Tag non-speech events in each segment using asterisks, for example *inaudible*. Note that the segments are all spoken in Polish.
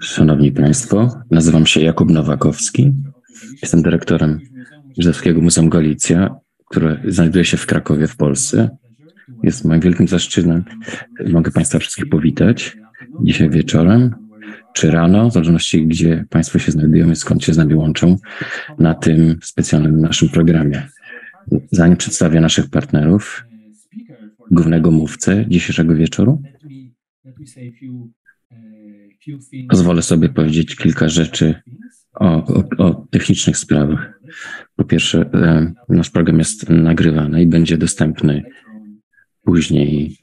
Szanowni Państwo, nazywam się Jakub Nowakowski. Jestem dyrektorem Żydowskiego Muzeum Galicja, które znajduje się w Krakowie w Polsce. Jest moim wielkim zaszczytem. Mogę Państwa wszystkich powitać dzisiaj wieczorem czy rano, w zależności gdzie Państwo się znajdują i skąd się z nami łączą, na tym specjalnym naszym programie. Zanim przedstawię naszych partnerów, głównego mówcę dzisiejszego wieczoru, pozwolę sobie powiedzieć kilka rzeczy o, o, o, technicznych sprawach. Po pierwsze, e, nasz program jest nagrywany i będzie dostępny później.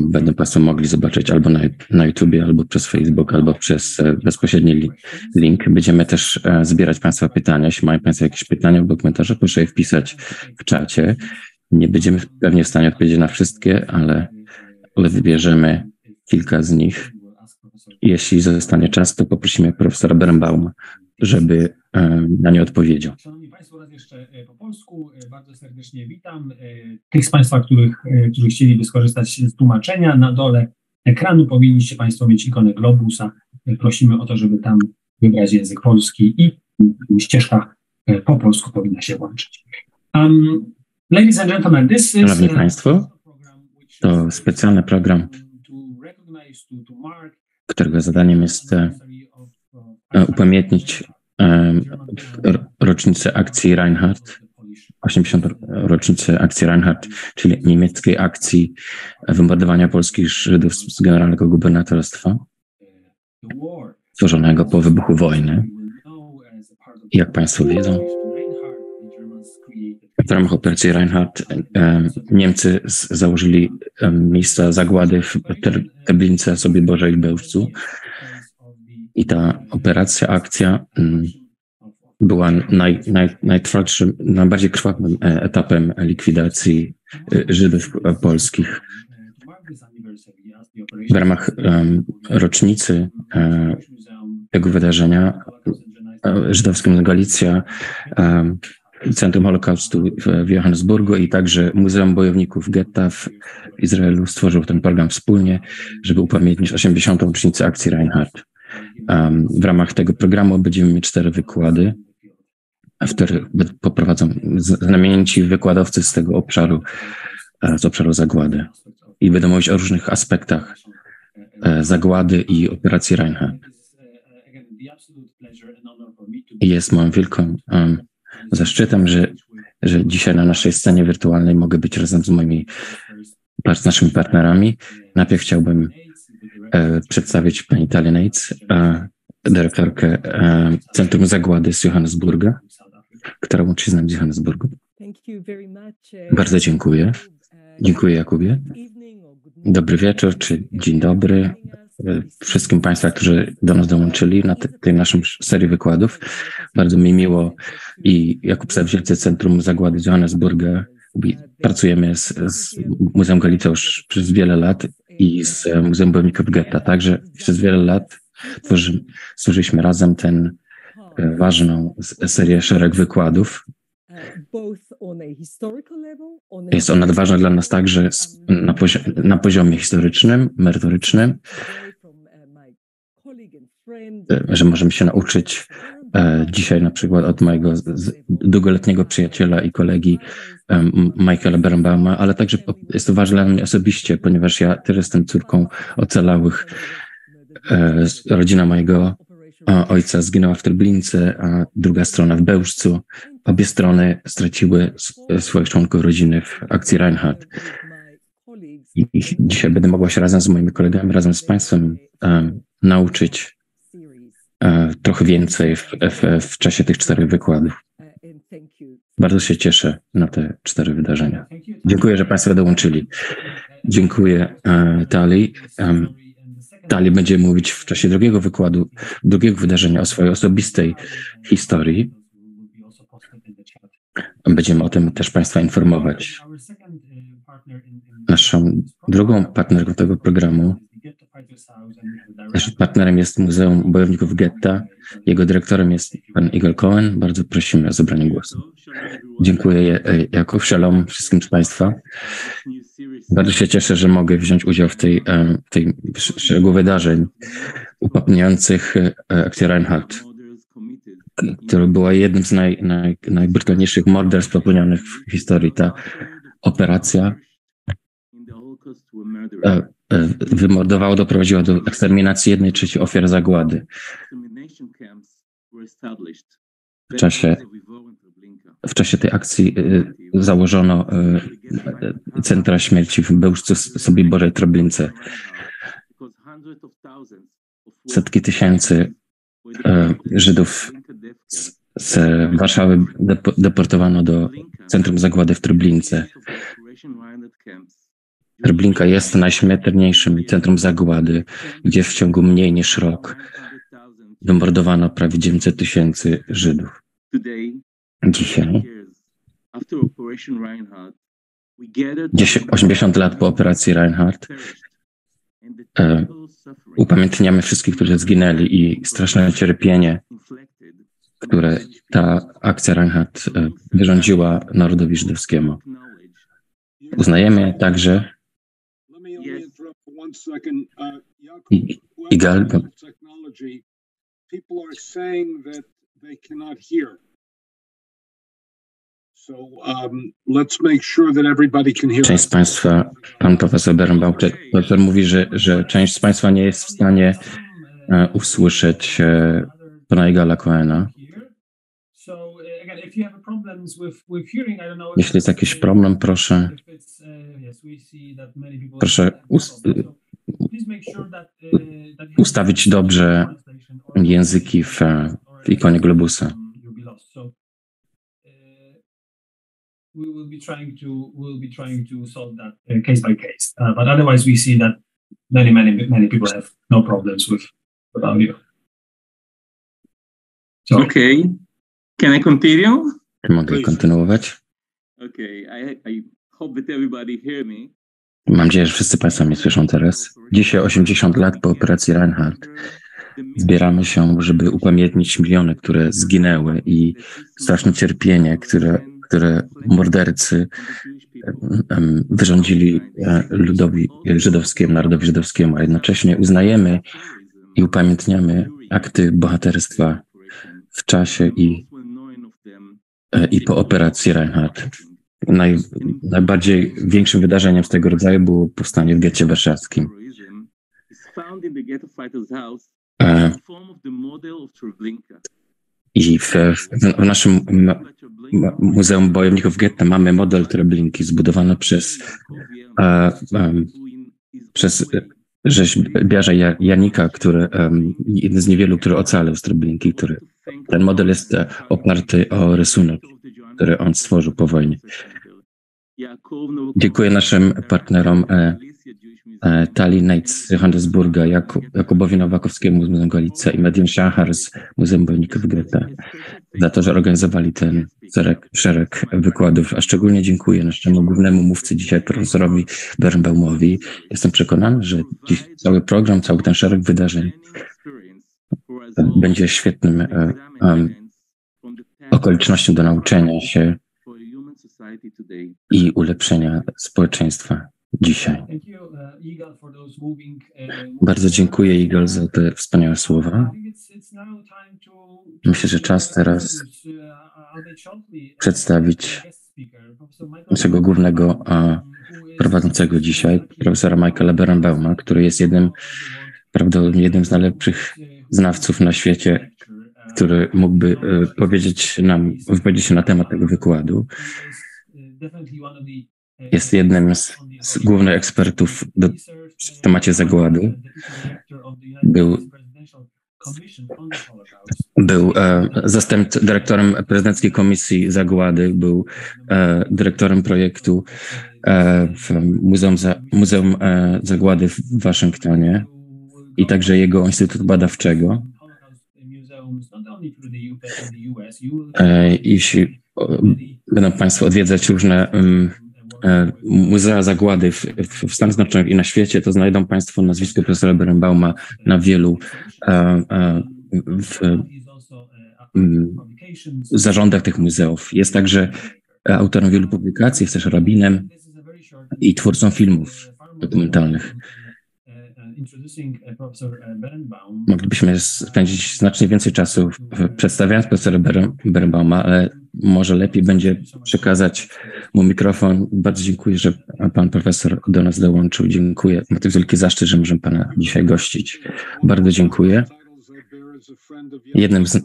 Będą Państwo mogli zobaczyć albo na, na albo przez Facebook, albo przez e, bezpośredni link. Będziemy też e, zbierać Państwa pytania. Jeśli mają Państwo jakieś pytania lub komentarze, proszę je wpisać w czacie. Nie będziemy pewnie w stanie odpowiedzieć na wszystkie, ale, ale wybierzemy kilka z nich. Jeśli zostanie czas, to poprosimy profesora Berenbauma, żeby e, na nie odpowiedział. Szanowni Państwo, raz jeszcze e, po polsku e, bardzo serdecznie witam. Tych z Państwa, których, którzy chcieliby skorzystać z tłumaczenia, na dole ekranu powinniście Państwo mieć ikonę globusa. Prosimy o to, żeby tam wybrać język polski i ścieżka po polsku powinna się łączyć. Um, ladies and gentlemen, this is... Szanowni Państwo, to specjalny program którego zadaniem jest e, e, upamiętnić e, rocznicę akcji Reinhardt, 80 rocznicę akcji Reinhardt, czyli niemieckiej akcji wymordowania polskich Żydów z generalnego gubernatorstwa, tworzonego po wybuchu wojny. Jak Państwo wiedzą, w ramach operacji Reinhardt Niemcy założyli miejsca zagłady w Treblince, sobie Bożej i Bełżcu. I ta operacja, akcja była naj, naj, najtrwalszym, najbardziej krwawym e, etapem likwidacji e, Żydów polskich. W ramach rocznicy tego wydarzenia żydowskim Galicja Centrum Holokaustu w Johannesburgu i także Muzeum Bojowników Getta w Izraelu stworzył ten program wspólnie, żeby upamiętnić 80. rocznicę akcji Reinhardt. Um, w ramach tego programu będziemy mieć cztery wykłady, w których poprowadzą znamienici wykładowcy z tego obszaru, e, z obszaru zagłady. I będą mówić o różnych aspektach e, zagłady i operacji Reinhardt. Jest moją wielką um, zaszczytem, że, że dzisiaj na naszej scenie wirtualnej mogę być razem z moimi z naszymi partnerami. Najpierw chciałbym e, przedstawić pani Talię Nates, e, dyrektorkę e, Centrum Zagłady z Johannesburga, która łączy się z nami z Johannesburgu. Bardzo dziękuję. Dziękuję Jakubie. Dobry wieczór, czy dzień dobry wszystkim Państwa, którzy do nas dołączyli na tej naszej serii wykładów. Bardzo mi miło i Jakub Zawzielcy Centrum Zagłady Johannesburga. Pracujemy z, z Muzeum Galicja już przez wiele lat i z Muzeum Bojowników Getta. Także przez wiele lat tworzy, stworzyliśmy razem ten e, ważną serię szereg wykładów. Jest ona ważna dla nas także na poziomie historycznym, merytorycznym, że możemy się nauczyć e, dzisiaj na przykład od mojego długoletniego przyjaciela i kolegi Michaela Berenbauma, ale także jest to ważne dla mnie osobiście, ponieważ ja też jestem córką ocalałych. E, rodzina mojego ojca zginęła w Treblince, a druga strona w Bełżcu. Obie strony straciły swoich członków rodziny w akcji Reinhardt. I dzisiaj będę mogła się razem z moimi kolegami, razem z Państwem nauczyć E, trochę więcej w, w, w czasie tych czterech wykładów. Bardzo się cieszę na te cztery wydarzenia. Dziękuję, że Państwo dołączyli. Dziękuję e, Tali. Tali będzie mówić w czasie drugiego wykładu, drugiego wydarzenia o swojej osobistej historii. Będziemy o tym też Państwa informować. Naszą drugą partnerką tego programu Naszym partnerem jest Muzeum Bojowników Getta. Jego dyrektorem jest pan Igor Cohen. Bardzo prosimy o zabranie głosu. Dziękuję Jakub, shalom wszystkim z Państwa. Bardzo się cieszę, że mogę wziąć udział w tej, e, tej szeregu wydarzeń upamiętniających e, akcję Reinhardt, która była jednym z naj, naj, najbrutalniejszych morderstw popełnionych w historii. Ta operacja e, wymordowała, doprowadziła do eksterminacji jednej trzeciej ofiar zagłady. W czasie, w czasie tej akcji założono centra śmierci w Bełżcu sobie Bożej Treblince. Setki tysięcy Żydów z Warszawy deportowano do centrum zagłady w Treblince. Treblinka jest najśmiertelniejszym centrum zagłady, gdzie w ciągu mniej niż rok wymordowano prawie 900 tysięcy Żydów. Dzisiaj, 80 lat po operacji Reinhardt, e, upamiętniamy wszystkich, którzy zginęli i straszne cierpienie, które ta akcja Reinhardt e, wyrządziła narodowi żydowskiemu. Uznajemy także Igal, Um, część z Państwa, pan profesor Berenbauer, profesor mówi, że, że część z Państwa nie jest w stanie e, usłyszeć e, pana Igala Coena. Jeśli jest jakiś problem, proszę, proszę us, ustawić dobrze języki w, w ikonie globusa. we will be trying to will be trying to solve that uh, case by case. Uh, but otherwise, we see that many many many people have no problems with with audio. So, okay, can I continue? Mogę kontynuować? Okay, I, I hope that everybody hear me. Mam nadzieję, że wszyscy Państwo mnie słyszą teraz. Dzisiaj, 80 lat po operacji Reinhardt, zbieramy się, żeby upamiętnić miliony, które zginęły i straszne cierpienie, które które mordercy wyrządzili e, ludowi żydowskiemu, narodowi żydowskiemu, a jednocześnie uznajemy i upamiętniamy akty bohaterstwa w czasie i, e, i po operacji Reinhardt. Naj, najbardziej większym wydarzeniem z tego rodzaju było powstanie w getcie warszawskim. E, I w, w, naszym Muzeum Bojowników Getta mamy model Treblinki zbudowany przez, e, e, przez rzeźbiarza Janika, który, jeden z niewielu, który ocalał z Treblinki, który, ten model jest e, oparty o rysunek, który on stworzył po wojnie. Dziękuję naszym partnerom e, e, Tali Nates z Johannesburga, Jakub, Jakubowi Nowakowskiemu z Muzeum Galicja i Median Shahar z Muzeum Bojowników Getta za to, że organizowali ten szereg, szereg wykładów, a szczególnie dziękuję naszemu głównemu mówcy dzisiaj, profesorowi Bernbaumowi. Jestem przekonany, że dziś cały program, cały ten szereg wydarzeń będzie świetnym um, okolicznością do nauczenia się i ulepszenia społeczeństwa dzisiaj. Bardzo dziękuję, Igal, za te wspaniałe słowa. Myślę, że czas teraz przedstawić naszego głównego prowadzącego dzisiaj, profesora Michaela Berenbauma, który jest jednym, prawdopodobnie jednym z najlepszych znawców na świecie, który mógłby e, powiedzieć nam, wypowiedzieć się na temat tego wykładu. Jest jednym z, z głównych ekspertów do, w temacie zagłady. Był był e, zastępcą, dyrektorem prezydenckiej komisji zagłady, był e, dyrektorem projektu e, w Muzeum, za, Muzeum e, Zagłady w Waszyngtonie i także jego Instytutu Badawczego. E, jeśli będą Państwo odwiedzać różne um, E, Muzea Zagłady w, w, Stanach Zjednoczonych i na świecie, to znajdą Państwo nazwisko profesora Berenbauma na wielu e, w, mm, zarządach tych muzeów. Jest także autorem wielu publikacji, jest też rabinem i twórcą filmów dokumentalnych. Moglibyśmy spędzić znacznie więcej czasu przedstawiając profesora Berenbauma, ale może lepiej będzie przekazać mu mikrofon. Bardzo dziękuję, że pan profesor do nas dołączył. Dziękuję. Ma to wielki zaszczyt, że możemy pana dzisiaj gościć. Bardzo dziękuję. Jednym z,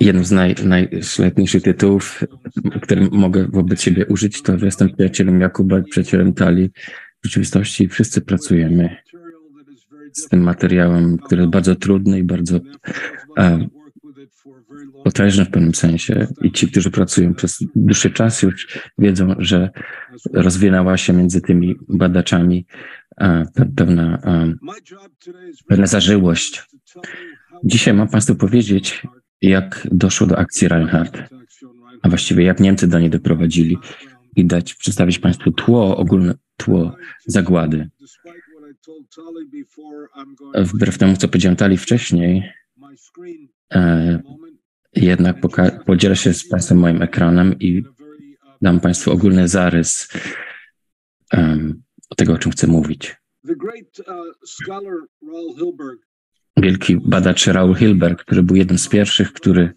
jednym z naj, najszlachetniejszych tytułów, który mogę wobec siebie użyć, to jestem przyjacielem Jakuba, przyjacielem Tali. W rzeczywistości wszyscy pracujemy z tym materiałem, który jest bardzo trudny i bardzo e, potężny w pewnym sensie. I ci, którzy pracują przez dłuższy czas, już wiedzą, że rozwinęła się między tymi badaczami e, pewna, e, pewna zażyłość. Dzisiaj mam Państwu powiedzieć, jak doszło do akcji Reinhardt, a właściwie jak Niemcy do niej doprowadzili i dać, przedstawić Państwu tło, ogólne tło zagłady. Wbrew temu, co powiedziałem Tali wcześniej, e, jednak podzielę się z Państwem moim ekranem i dam Państwu ogólny zarys um, tego, o czym chcę mówić. Wielki badacz Raul Hilberg, który był jednym z pierwszych, który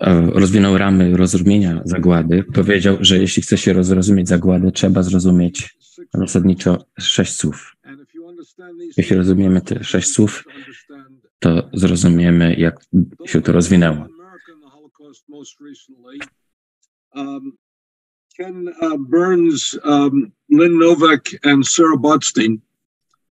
e, rozwinął ramy rozumienia zagłady, powiedział, że jeśli chce się zrozumieć zagładę, trzeba zrozumieć zasadniczo sześć słów. Jeśli rozumiemy te sześć słów, to zrozumiemy, jak się to rozwinęło. Ken uh, Burns, um, Lynn Novak, and Sarah Botstein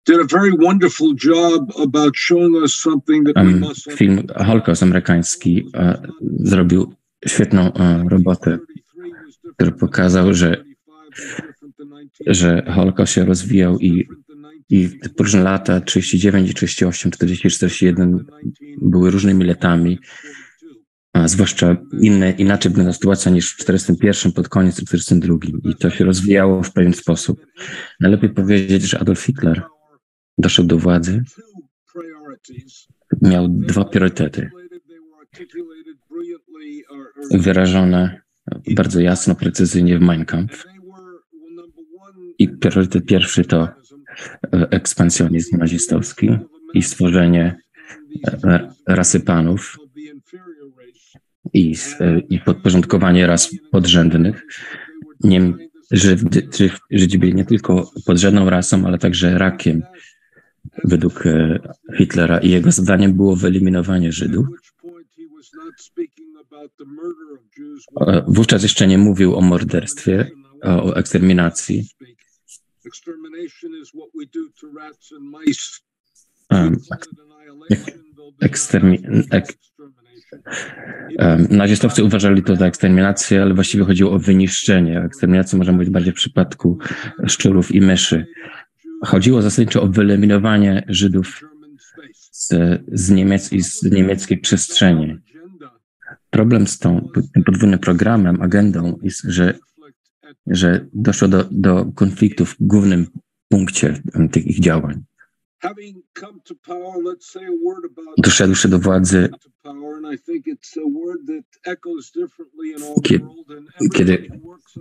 did a very wonderful job about showing us something that we must Film Holocaust amerykański uh, zrobił świetną uh, robotę, który pokazał, że, że Holocaust się rozwijał i i różne lata, 39, 38, 40, 41 były różnymi latami, a zwłaszcza inne, inaczej wygląda sytuacja niż w 41 pod koniec 42 i to się rozwijało w pewien sposób. Najlepiej powiedzieć, że Adolf Hitler doszedł do władzy, miał dwa priorytety wyrażone bardzo jasno, precyzyjnie w Mein Kampf. I priorytet pierwszy to ekspansjonizm nazistowski i stworzenie e, rasy panów i, e, i podporządkowanie ras podrzędnych. Nie, Żydzi, byli nie tylko podrzędną rasą, ale także rakiem według e, Hitlera i jego zadaniem było wyeliminowanie Żydów. Wówczas jeszcze nie mówił o morderstwie, o eksterminacji, Ekstermi ek nazistowcy uważali to za eksterminację, ale właściwie chodziło o wyniszczenie. Eksterminacja może być bardziej w przypadku szczurów i myszy. Chodziło zasadniczo o wyeliminowanie Żydów z, z, Niemiec i z niemieckiej przestrzeni. Problem z tą, tym podwójnym programem, agendą jest, że że doszło do, do konfliktu w głównym punkcie tych ich działań. Doszedłszy do władzy, kiedy, kiedy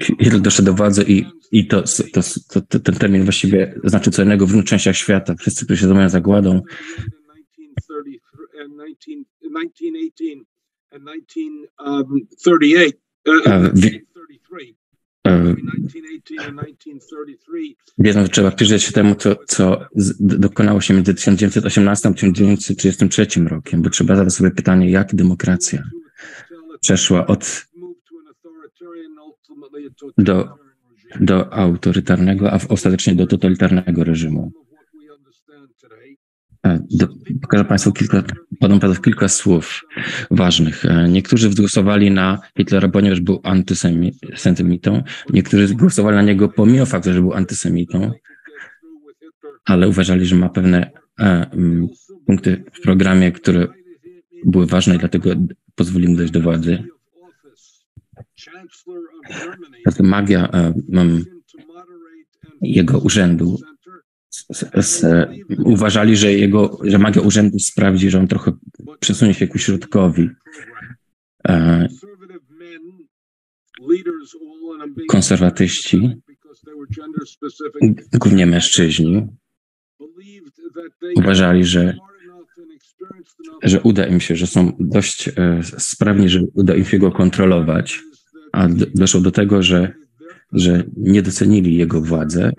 Hitler doszedł do władzy i, i to, to, to, ten termin właściwie znaczy co innego w różnych częściach świata. Wszyscy, którzy się zajmują zagładą, Wiedzą, że trzeba przyjrzeć się temu, co, co dokonało się między 1918 a 1933 rokiem, bo trzeba zadać sobie pytanie, jak demokracja przeszła od do, do autorytarnego, a ostatecznie do totalitarnego reżimu. E, pokażę Państwu kilka, podam Państwu kilka słów ważnych. E, niektórzy głosowali na Hitlera, ponieważ był antysemitą. Niektórzy głosowali na niego pomimo faktu, że był antysemitą, ale uważali, że ma pewne e, punkty w programie, które były ważne i dlatego pozwolili mu dojść do władzy. Magia e, jego urzędu uważali, że jego, że magia urzędu sprawdzi, że on trochę przesunie się ku środkowi. E, konserwatyści głównie mężczyźni, uważali, że, że uda im się, że są dość e, sprawni, że uda im się go kontrolować, a doszło do tego, że, że nie docenili jego władzę,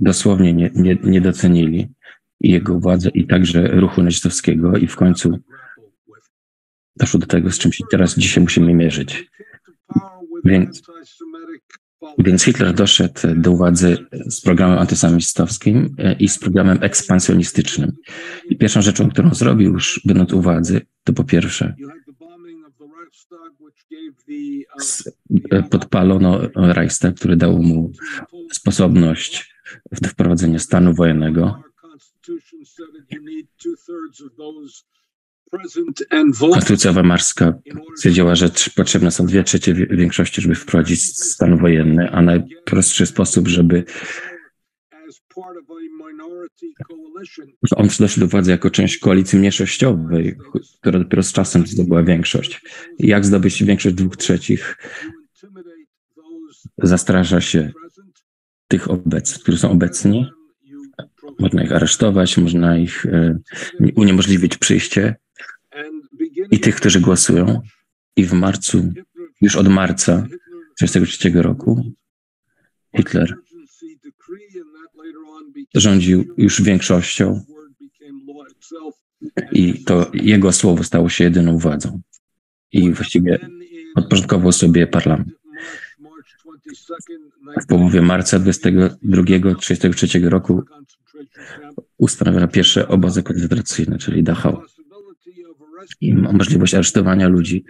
dosłownie nie, nie, nie docenili jego władzę i także ruchu nazistowskiego i w końcu doszło do tego, z czym się teraz dzisiaj musimy mierzyć. Więc, więc Hitler doszedł do władzy z programem antysemitowskim e, i z programem ekspansjonistycznym. I pierwszą rzeczą, którą zrobił już będąc u władzy, to po pierwsze e, podpalono Reichstag, który dał mu sposobność do wprowadzenia stanu wojennego. Konstytucja weimarska stwierdziła, że trz- potrzebne są dwie trzecie wi- większości, żeby wprowadzić stan wojenny, a najprostszy sposób, żeby że on doszedł do władzy jako część koalicji mniejszościowej, która dopiero z czasem zdobyła większość. Jak zdobyć większość dwóch trzecich? Zastrasza się tych obec, którzy są obecni. Można ich aresztować, można ich e, uniemożliwić przyjście i tych, którzy głosują. I w marcu, już od marca 1933 roku, Hitler rządził już większością i to jego słowo stało się jedyną władzą. I właściwie podporządkował sobie parlament. W połowie marca 22-33 roku ustanowiono pierwsze obozy koncentracyjne, czyli Dachau. I możliwość aresztowania ludzi.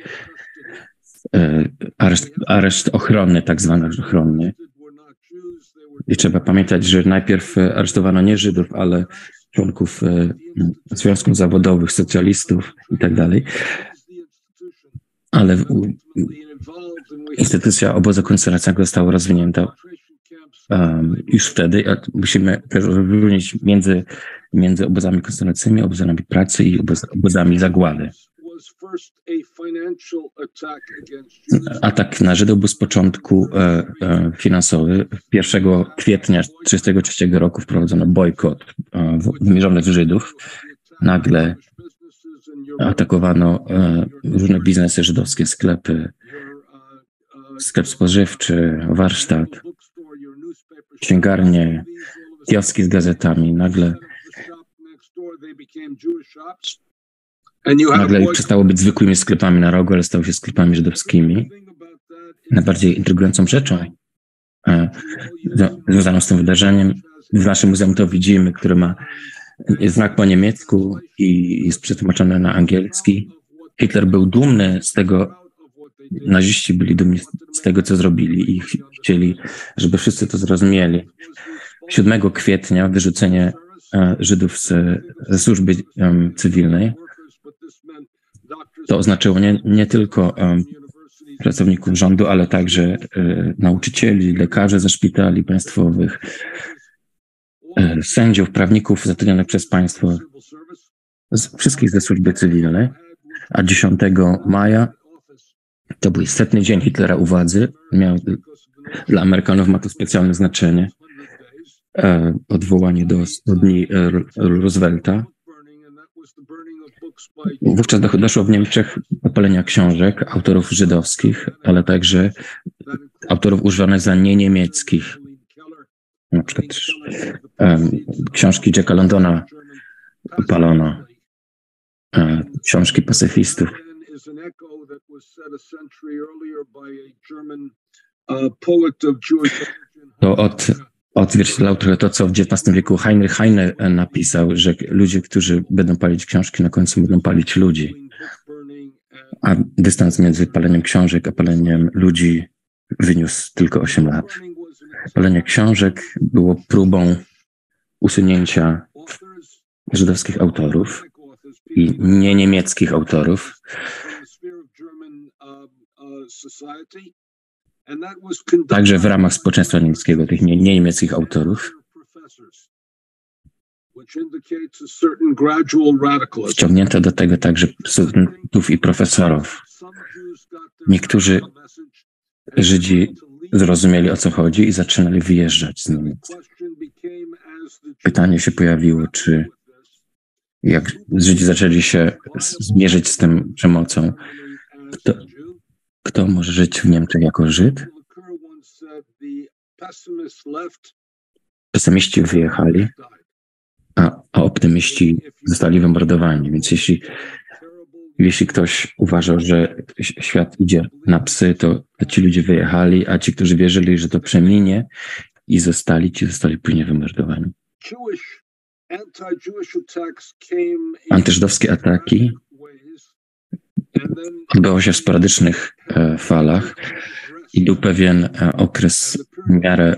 E, Areszt, areszt ochronny, tak zwany ochronny. I trzeba pamiętać, że najpierw aresztowano nie Żydów, ale członków e, związków zawodowych, socjalistów i tak. Ale instytucja obozu koncentracyjnego została rozwinięta um, już wtedy. Musimy wyróżnić między, między obozami koncentracyjnymi, obozami pracy i oboz, obozami zagłady. Atak na Żydów był z początku e, e, finansowy. 1 kwietnia 1933 roku wprowadzono bojkot e, wymierzony w Żydów. Nagle atakowano e, różne biznesy żydowskie, sklepy, sklep spożywczy, warsztat, księgarnie, kioski z gazetami. Nagle, nagle przestało być zwykłymi sklepami na rogu, ale stało się sklepami żydowskimi. Najbardziej intrygującą rzeczą e, związaną z tym wydarzeniem, w naszym muzeum to widzimy, które ma znak po niemiecku i jest przetłumaczone na angielski. Hitler był dumny z tego, naziści byli dumni z tego, co zrobili i ch- chcieli, żeby wszyscy to zrozumieli. 7 kwietnia wyrzucenie e, Żydów z, ze służby em, cywilnej to oznaczyło nie, nie tylko em, pracowników rządu, ale także e, nauczycieli, lekarzy ze szpitali państwowych, sędziów, prawników zatrudnionych przez państwo, z, wszystkich ze służby cywilnej. A 10 maja to był setny dzień Hitlera u władzy. Miał, dla Amerykanów ma to specjalne znaczenie. E, odwołanie do, do dni e, Roosevelta. Wówczas do- doszło w Niemczech do palenia książek autorów żydowskich, ale także autorów używanych za nieniemieckich. Na przykład książki Jacka Londona palono, e, książki pacyfistów. To od, odzwierciedlał trochę to, co w XIX wieku Heinrich Heine napisał, że ludzie, którzy będą palić książki, na końcu będą palić ludzi. A dystans między paleniem książek a paleniem ludzi wyniósł tylko 8 lat. Palenie książek było próbą usunięcia żydowskich autorów i nie niemieckich autorów także w ramach społeczeństwa niemieckiego, tych nie, nie niemieckich autorów. Ściągnięto do tego także studentów i profesorów. Niektórzy Żydzi zrozumieli o co chodzi i zaczynali wyjeżdżać z Niemiec. Pytanie się pojawiło, czy jak Żydzi zaczęli się zmierzyć z tym przemocą, kto, kto może żyć w Niemczech jako Żyd? Pesymiści wyjechali, a, a optymiści zostali wymordowani. Więc jeśli, jeśli ktoś uważał, że świat idzie na psy, to, ci ludzie wyjechali, a ci, którzy wierzyli, że to przeminie i zostali, ci zostali później wymordowani. Antyżydowskie ataki odbywały się w sporadycznych e, falach i był pewien e, okres w miarę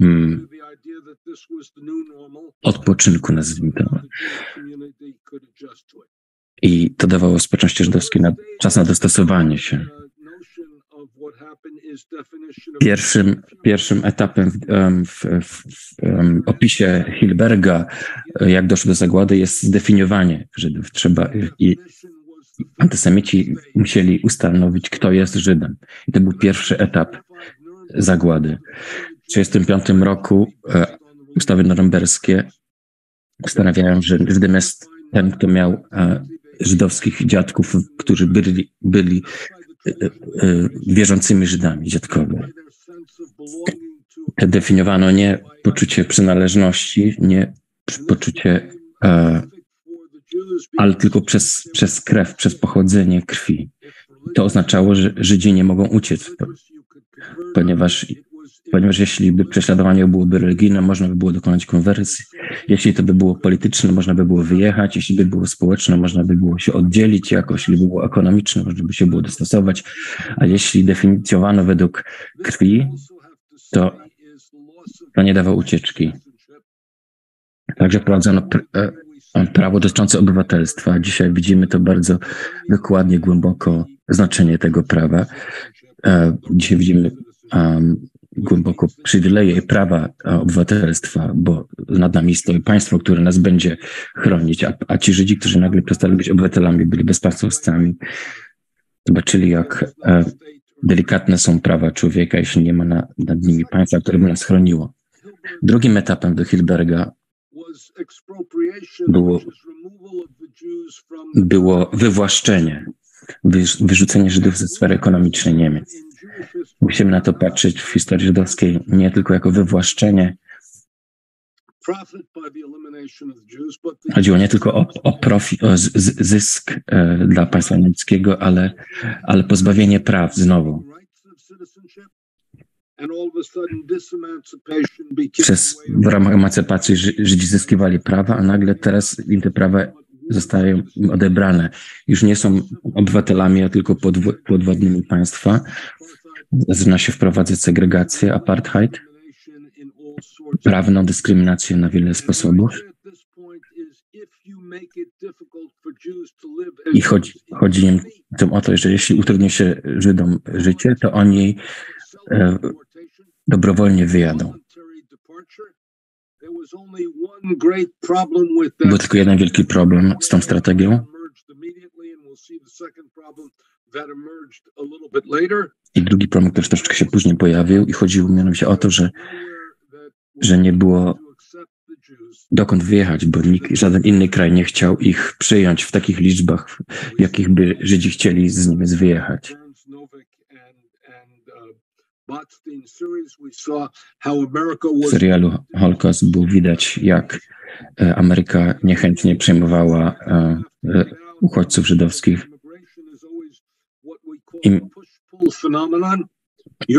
mm, odpoczynku, nazwijmy to. I to dawało społeczności żydowskiej na, czas na dostosowanie się. Pierwszym, pierwszym etapem w, w, w, w opisie Hilberga, jak doszło do zagłady, jest zdefiniowanie Żydów. Trzeba i antysemici musieli ustanowić, kto jest Żydem. I to był pierwszy etap zagłady. W 1935 roku e, ustawy norymberskie ustanawiają, że Żydem jest ten, kto miał e, żydowskich dziadków, którzy byli, byli e, e, wierzącymi Żydami, dziadkowie. Definiowano nie poczucie przynależności, nie poczucie, ale tylko przez, przez krew, przez pochodzenie krwi. To oznaczało, że Żydzi nie mogą uciec, ponieważ ponieważ jeśli by prześladowanie byłoby religijne, można by było dokonać konwersji. Jeśli to by było polityczne, można by było wyjechać. Jeśli by było społeczne, można by było się oddzielić jakoś. Jeśli by było ekonomiczne, można by się było dostosować. A jeśli definiowano według krwi, to, to nie dawało ucieczki. Także wprowadzono e, prawo dotyczące obywatelstwa. Dzisiaj widzimy to bardzo dokładnie, głęboko znaczenie tego prawa. E, dzisiaj widzimy głęboko przywileje i prawa obywatelstwa, bo nad nami stoi państwo, które nas będzie chronić, a, a ci Żydzi, którzy nagle przestali być obywatelami, byli bezpaństwowcami, zobaczyli, jak e, delikatne są prawa człowieka, jeśli nie ma na, nad nimi państwa, które by nas chroniło. Drugim etapem do Hilberga było, było wywłaszczenie, wyrzucenie Żydów ze sfery ekonomicznej Niemiec. Musimy na to patrzeć w historii żydowskiej nie tylko jako wywłaszczenie. Chodziło nie tylko o, o, profi, o zysk e, dla państwa niemieckiego, ale, ale pozbawienie praw znowu. Przez, w ramach emancypacji Żydzi zyskiwali prawa, a nagle teraz im te prawa zostają odebrane. Już nie są obywatelami, a tylko podwładnymi państwa. Zaczyna się wprowadzać segregację, apartheid, prawną dyskryminację na wiele sposobów. I chodzi, chodzi im o to, że jeśli utrudni się Żydom życie, to oni e, dobrowolnie wyjadą. Był tylko jeden wielki problem z tą strategią. I drugi problem, który troszeczkę się później pojawił i chodziło mianowicie o to, że, że nie było dokąd wyjechać, bo nikt, żaden inny kraj nie chciał ich przyjąć w takich liczbach, w jakich by Żydzi chcieli z Niemiec wyjechać. W serialu Holocaust było widać, jak e, Ameryka niechętnie przyjmowała e, e, uchodźców żydowskich.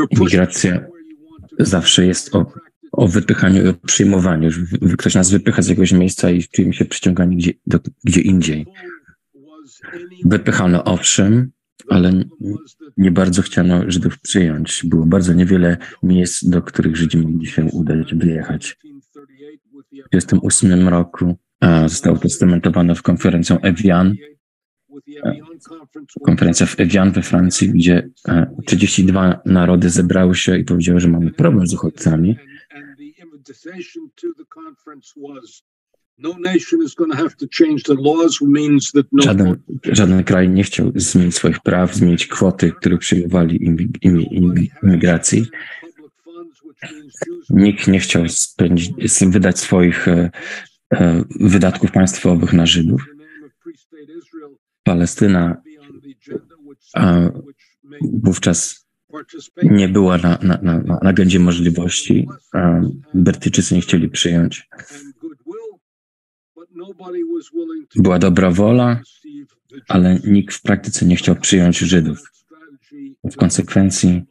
Imigracja zawsze jest o, o wypychaniu o przyjmowaniu. Ktoś nas wypycha z jakiegoś miejsca i czujemy się przyciągani gdzie, do, gdzie indziej. Wypychano owszem, ale nie bardzo chciano Żydów przyjąć. Było bardzo niewiele miejsc, do których Żydzi mogli się udać, wyjechać. W 1938 roku zostało to cementowane w konferencją Evian, konferencja w Evian we Francji, gdzie 32 narody zebrały się i powiedziały, że mamy problem z uchodźcami. Żaden, żaden kraj nie chciał zmienić swoich praw, zmienić kwoty, które przyjmowali imigracji. Nikt nie chciał spędzić, wydać swoich e, e, wydatków państwowych na Żydów. Palestyna e, wówczas nie była na, na, na, na agendzie możliwości. E, Brytyjczycy nie chcieli przyjąć. Była dobra wola, ale nikt w praktyce nie chciał przyjąć Żydów. W konsekwencji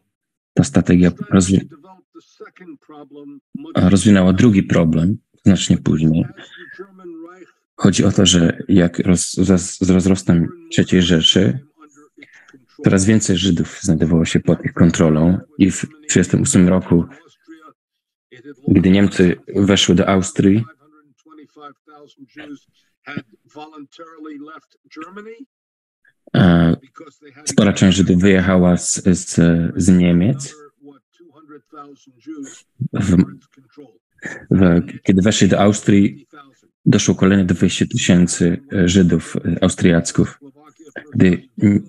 ta strategia rozwi rozwinęła drugi problem znacznie później. Chodzi o to, że jak roz, z rozrostem III Rzeszy coraz więcej Żydów znajdowało się pod ich kontrolą i w 1938 roku, gdy Niemcy weszły do Austrii, e, spora część Żydów wyjechała z, z, z Niemiec. Kiedy weszli do Austrii, doszło kolejne 200 tysięcy Żydów austriaków. Gdy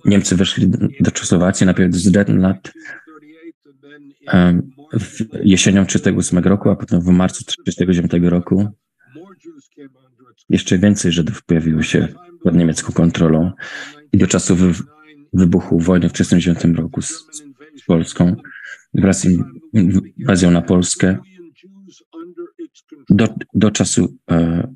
Niemcy weszli do Czechosłowacji, najpierw z Dettenlat jesienią 1938 roku, a potem w marcu 1939 roku. Jeszcze więcej Żydów pojawiło się pod niemiecką kontrolą i do czasu wy, wybuchu wojny w 1939 roku z, z Polską wraz z inwazją na Polskę do, do czasu e,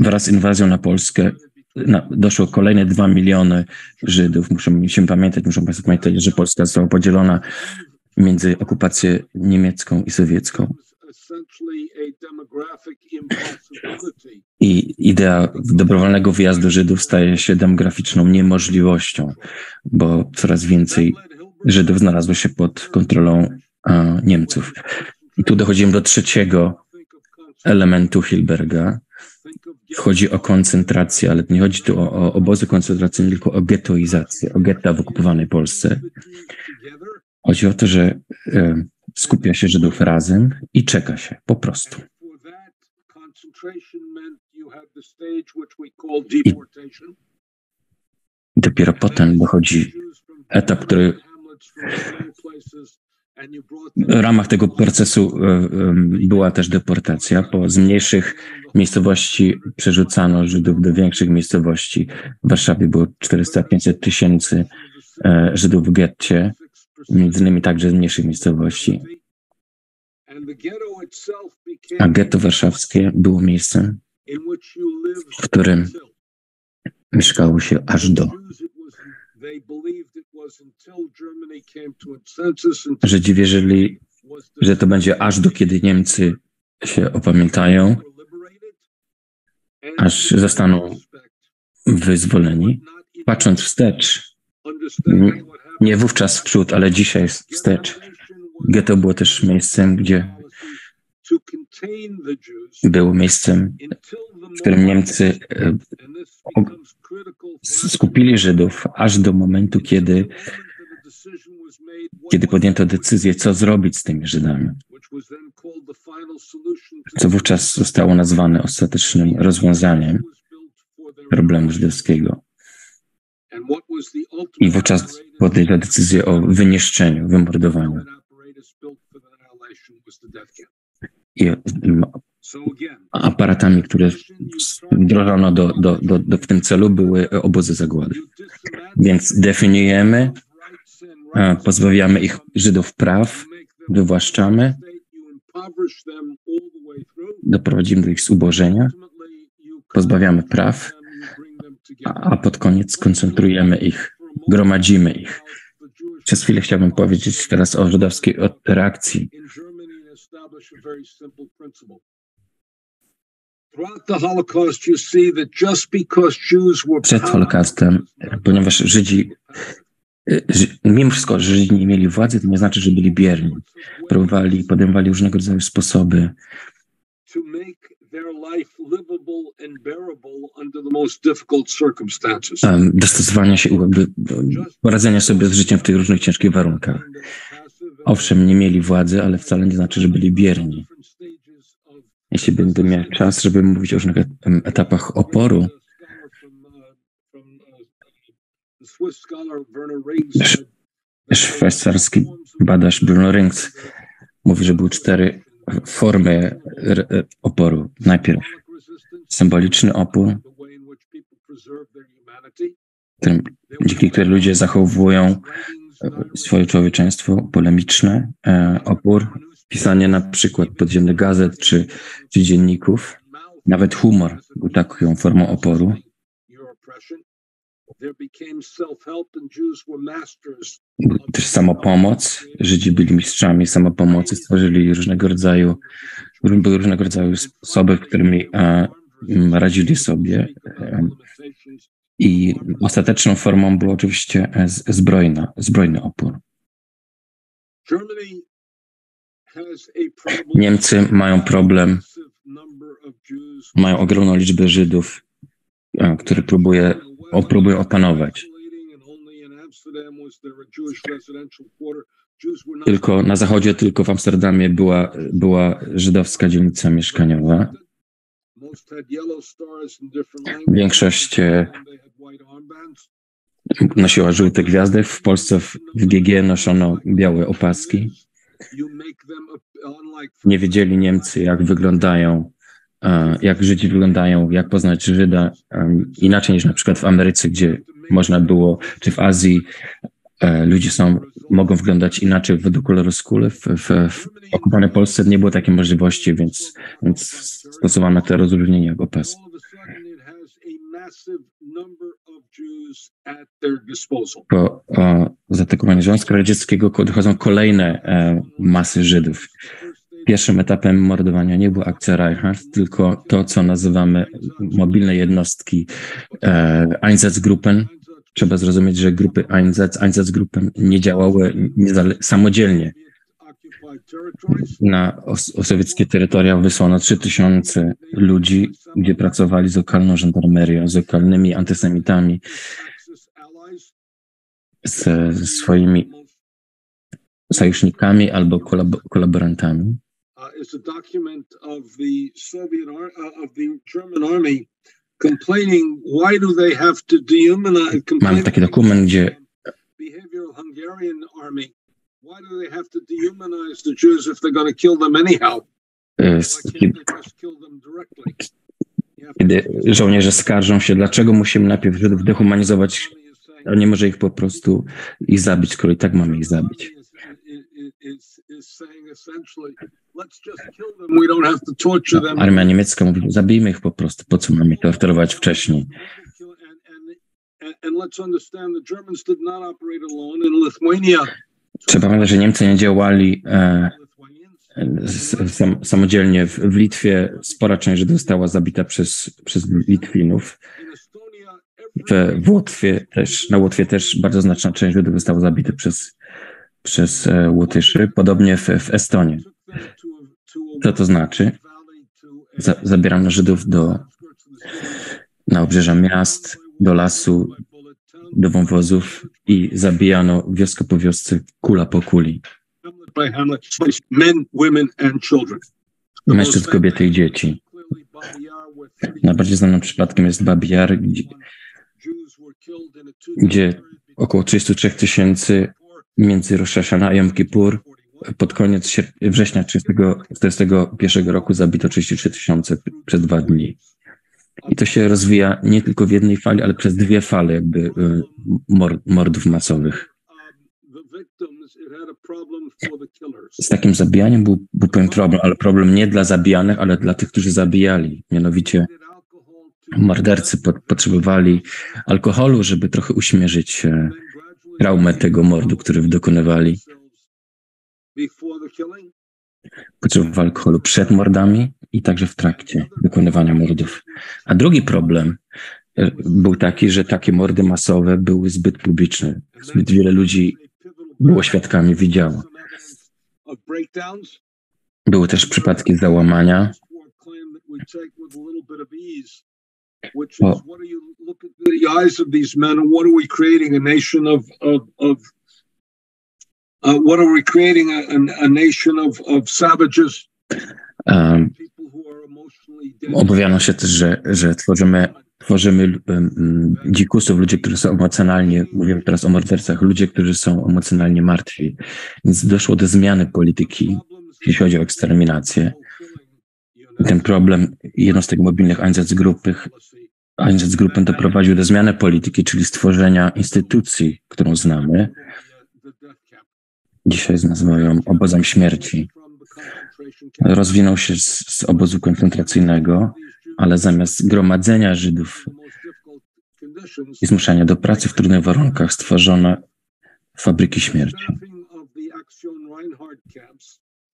wraz z inwazją na Polskę na, doszło kolejne dwa miliony Żydów. Muszą się pamiętać, muszą Państwo pamiętać, że Polska została podzielona między okupację niemiecką i sowiecką. I idea dobrowolnego wyjazdu Żydów staje się demograficzną niemożliwością, bo coraz więcej Żydów znalazło się pod kontrolą a, Niemców. I tu dochodzimy do trzeciego elementu Hilberga. Chodzi o koncentrację, ale nie chodzi tu o, o obozy koncentracyjne, tylko o getoizację, o getta w okupowanej Polsce. Chodzi o to, że e, skupia się Żydów razem i czeka się po prostu. I dopiero potem dochodzi etap, który w ramach tego procesu e, e, była też deportacja. Po z mniejszych miejscowości przerzucano Żydów do większych miejscowości. W Warszawie było 400-500 tysięcy e, Żydów w getcie, między innymi także z mniejszych miejscowości. A getto warszawskie było miejscem, w którym mieszkało się aż do. Żydzi wierzyli, że to będzie aż do kiedy Niemcy się opamiętają, aż zostaną wyzwoleni. Patrząc wstecz, nie wówczas w przód, ale dzisiaj wstecz, getto było też miejscem, gdzie było miejscem, w którym Niemcy e, skupili Żydów aż do momentu, kiedy, kiedy podjęto decyzję, co zrobić z tymi Żydami. Co wówczas zostało nazwane ostatecznym rozwiązaniem problemu żydowskiego. I wówczas podjęto decyzję o wyniszczeniu, wymordowaniu. I aparatami, które wdrożono do, do, do, do, w tym celu, były obozy zagłady. Więc definiujemy, pozbawiamy ich Żydów praw, wywłaszczamy, doprowadzimy do ich zubożenia, pozbawiamy praw, a pod koniec koncentrujemy ich, gromadzimy ich. Przez chwilę chciałbym powiedzieć teraz o żydowskiej reakcji przed Holokaustem, ponieważ Żydzi, y, mimo wszystko, że Żydzi nie mieli władzy, to nie znaczy, że byli bierni. Próbowali, podejmowali różnego rodzaju sposoby, dostosowania się, poradzenia sobie z życiem w tych różnych ciężkich warunkach. Owszem, nie mieli władzy, ale wcale nie znaczy, że byli bierni. Jeśli będę miał czas, żeby mówić o różnych etapach oporu, Szwajcarski badacz Bruno Rings mówi, że były cztery formy oporu. Najpierw symboliczny opór, którym, dzięki którym ludzie zachowują swoje człowieczeństwo, polemiczne e, opór, pisanie na przykład podziemnych gazet czy, czy dzienników, nawet humor był taką formą oporu. Też samopomoc. Żydzi byli mistrzami samopomocy, stworzyli różnego rodzaju, były różnego rodzaju sposoby, którymi e, radzili sobie. E, I ostateczną formą był oczywiście zbrojna, zbrojny opór. Niemcy mają problem, mają ogromną liczbę Żydów, e, które próbuje, próbują opanować. Tylko na zachodzie, tylko w Amsterdamie była, była żydowska dzielnica mieszkaniowa. Większość e, nosiła żółte gwiazdy. W Polsce w, w GG noszono białe opaski. Nie wiedzieli Niemcy, jak wyglądają, e, jak Żydzi wyglądają, jak poznać Żyda inaczej niż na przykład w Ameryce, gdzie można było, czy w Azji e, ludzie są, mogą wyglądać inaczej według koloru skóry. W, w, w okupowanej Polsce nie było takiej możliwości, więc, więc stosowano te rozróżnienia jak opas. Po zaatakowaniu Związku Radzieckiego dochodzą kolejne e, masy Żydów. Pierwszym etapem mordowania nie była akcja Reichardt, tylko to, co nazywamy mobilne jednostki e, Einsatzgruppen. Trzeba zrozumieć, że grupy Einsatz, Einsatzgruppen nie działały samodzielnie. Na sowieckie terytoria wysłano 3000 ludzi, gdzie pracowali z lokalną żandarmerią, z lokalnymi antysemitami, z, ze swoimi sojusznikami albo kolab kolaborantami. Mamy taki dokument, gdzie why do they have to dehumanize the Jews if they're going to kill them anyhow? Kiedy żołnierze skarżą się, dlaczego musimy najpierw Żydów dehumanizować, a nie może ich po prostu ich zabić, skoro i tak mamy ich zabić. Armia niemiecka mówi, zabijmy ich po prostu, po co mamy torturować wcześniej. Trzeba pamiętać, że Niemcy nie działali e, sam, samodzielnie. W, w, Litwie spora część Żydów została zabita przez, przez Litwinów. W, w Łotwie też, na Łotwie też bardzo znaczna część Żydów została zabita przez, przez e, Łotyszy, podobnie w, w Estonii. Co to znaczy? Za, zabierano Żydów do, na obrzeża miast, do lasu, do wąwozów i zabijano wioskę po wiosce, kula po kuli. Mężczyzn, kobiety i dzieci. Najbardziej znanym przypadkiem jest Babi Jar, gdzie, gdzie około 33 tysięcy między Rosh Hashanah a Yom Kippur pod koniec września 1941 roku zabito 33 tysiące przez dwa dni. I to się rozwija nie tylko w jednej fali, ale przez dwie fale jakby y, mordów masowych. Z takim zabijaniem był, był pewien problem, ale problem nie dla zabijanych, ale dla tych, którzy zabijali. Mianowicie mordercy potrzebowali alkoholu, żeby trochę uśmierzyć e, traumę tego mordu, który dokonywali. Potrzebowali alkoholu przed mordami i także w trakcie wykonywania mordów. A drugi problem e, był taki, że takie mordy masowe były zbyt publiczne. Zbyt wiele ludzi było świadkami, widziało. Były też przypadki załamania. O? Um, obawiano się też, że, że tworzymy tworzymy um, dzikusów, ludzie, którzy są emocjonalnie, mówimy teraz o mordercach, ludzie, którzy są emocjonalnie martwi. Więc doszło do zmiany polityki, jeśli chodzi o eksterminację. Ten problem jednostek mobilnych Einsatzgrupy, Einsatzgruppen doprowadził do zmiany polityki, czyli stworzenia instytucji, którą znamy. Dzisiaj nazywają obozem śmierci. Rozwinął się z, z obozu koncentracyjnego, ale zamiast gromadzenia Żydów i zmuszania do pracy w trudnych warunkach stworzono fabryki śmierci.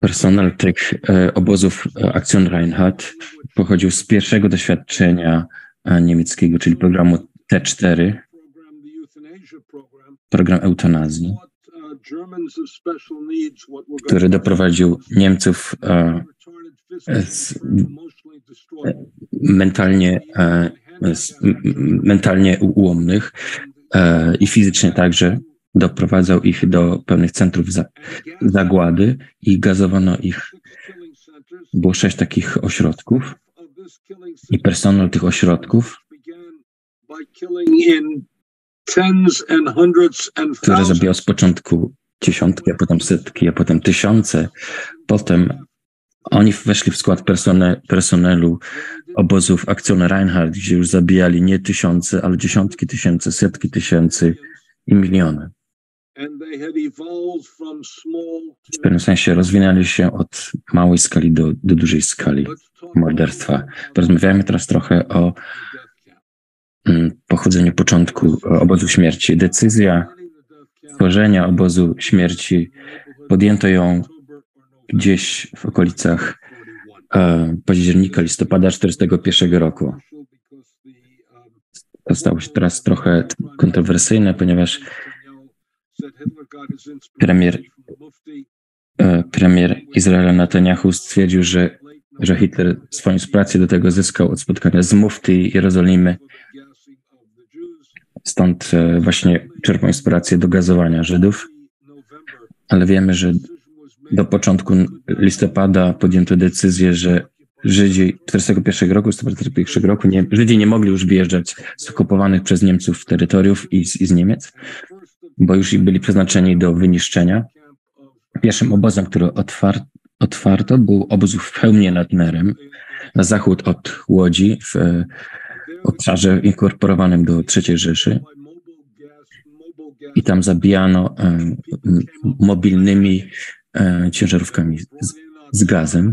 Personel tych e, obozów e, Aktion Reinhardt pochodził z pierwszego doświadczenia e, niemieckiego, czyli programu T4, program eutanazji, który doprowadził Niemców z, mentalnie, z, mentalnie ułomnych i fizycznie także doprowadzał ich do pewnych centrów za, zagłady i gazowano ich. Było sześć takich ośrodków i personel tych ośrodków, które zabijał z początku dziesiątki, a potem setki, a potem tysiące. Potem oni weszli w skład personel, personelu obozów Aktion Reinhardt, gdzie już zabijali nie tysiące, ale dziesiątki tysięcy, setki tysięcy i miliony. W pewnym sensie rozwinęli się od małej skali do, do dużej skali morderstwa. Porozmawiajmy teraz trochę o mm, pochodzeniu początku obozu śmierci. Decyzja tworzenia obozu śmierci podjęto ją gdzieś w okolicach e, października, listopada 1941 roku. To stało się teraz trochę kontrowersyjne, ponieważ Premier, e, premier Izraela Netanyahu stwierdził, że, że Hitler swoją inspirację do tego zyskał od spotkania z mufti Jerozolimy. Stąd e, właśnie czerpał inspirację do gazowania Żydów. Ale wiemy, że do początku listopada podjęto decyzję, że Żydzi 41 roku, 41 roku, nie, Żydzi nie mogli już wyjeżdżać z okupowanych przez Niemców terytoriów i z, i z Niemiec bo już byli przeznaczeni do wyniszczenia. Pierwszym obozem, który otwar otwarto, był obóz w Chełmie nad Nerem, na zachód od Łodzi, w obszarze inkorporowanym do III Rzeszy. I tam zabijano e, mobilnymi e, ciężarówkami z, z gazem.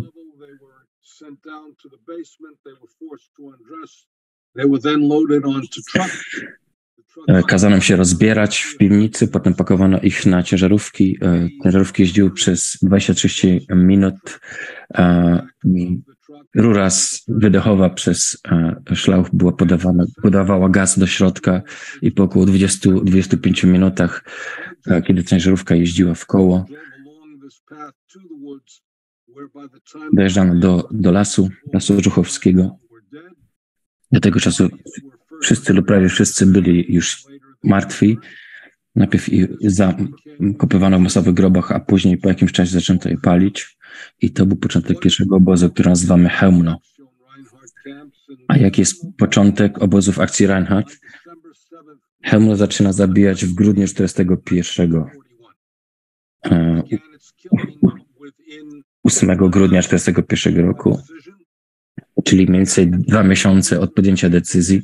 E, kazano się rozbierać w piwnicy, potem pakowano ich na ciężarówki. Ciężarówki jeździły przez 20-30 minut. E, rura wydechowa przez szlauch była podawana, podawała gaz do środka i po około 20-25 minutach, kiedy ciężarówka jeździła w koło, dojeżdżano do, do lasu, lasu Żuchowskiego. Do tego czasu wszyscy lub prawie wszyscy byli już martwi. Najpierw ich w masowych grobach, a później po jakimś czasie zaczęto je palić. I to był początek pierwszego obozu, który nazywamy Hełmno. A jaki jest początek obozów akcji Reinhardt? Hełmno zaczyna zabijać w grudniu 41. 8 e, grudnia 41 roku, czyli mniej więcej dwa miesiące od podjęcia decyzji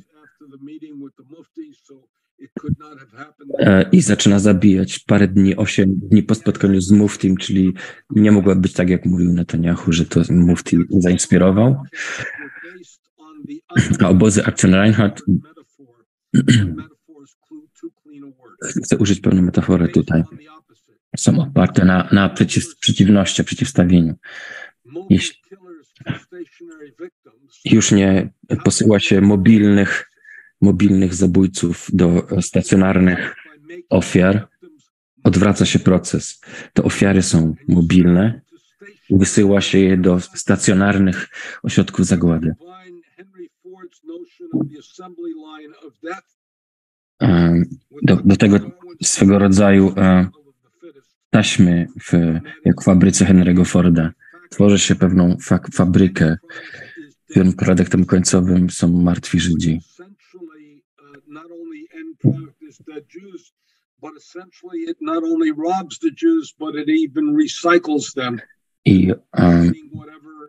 i zaczyna zabijać parę dni, osiem dni po spotkaniu z Muftim, czyli nie mogło być tak, jak mówił Netanyahu, że to Mufti zainspirował. A obozy Aktion Reinhardt *clears throat* chcę użyć pewną metaforę tutaj. Są oparte na, na przeciw, przeciwności, przeciwstawieniu. Jeśli już nie posyła się mobilnych mobilnych zabójców do stacjonarnych ofiar, odwraca się proces. Te ofiary są mobilne, wysyła się je do stacjonarnych ośrodków zagłady. Do, do tego swego rodzaju e, taśmy, w, jak w fabryce Henry'ego Forda. Tworzy się pewną fa fabrykę, którym produktem końcowym są martwi Żydzi. Dead Jews, but essentially it not only robs the Jews, but it even recycles them. I um,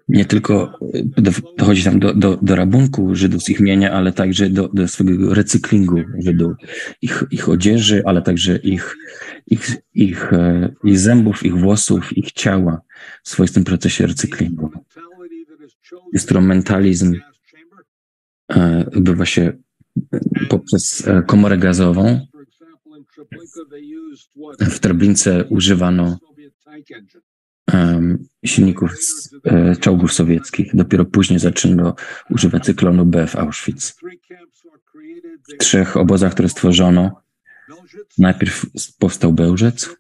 nie tylko do, dochodzi tam do, do, do rabunku Żydów z ich mienia, ale także do, do swojego recyklingu Żydów, ich, ich odzieży, ale także ich, ich, ich, e, ich zębów, ich włosów, ich ciała w swoistym procesie recyklingu. that gas chamber. e, odbywa się poprzez e, komorę gazową. W Treblince używano em, silników z e, czołgów sowieckich. Dopiero później zaczęto używać cyklonu B w Auschwitz. W trzech obozach, które stworzono, najpierw powstał Bełżec,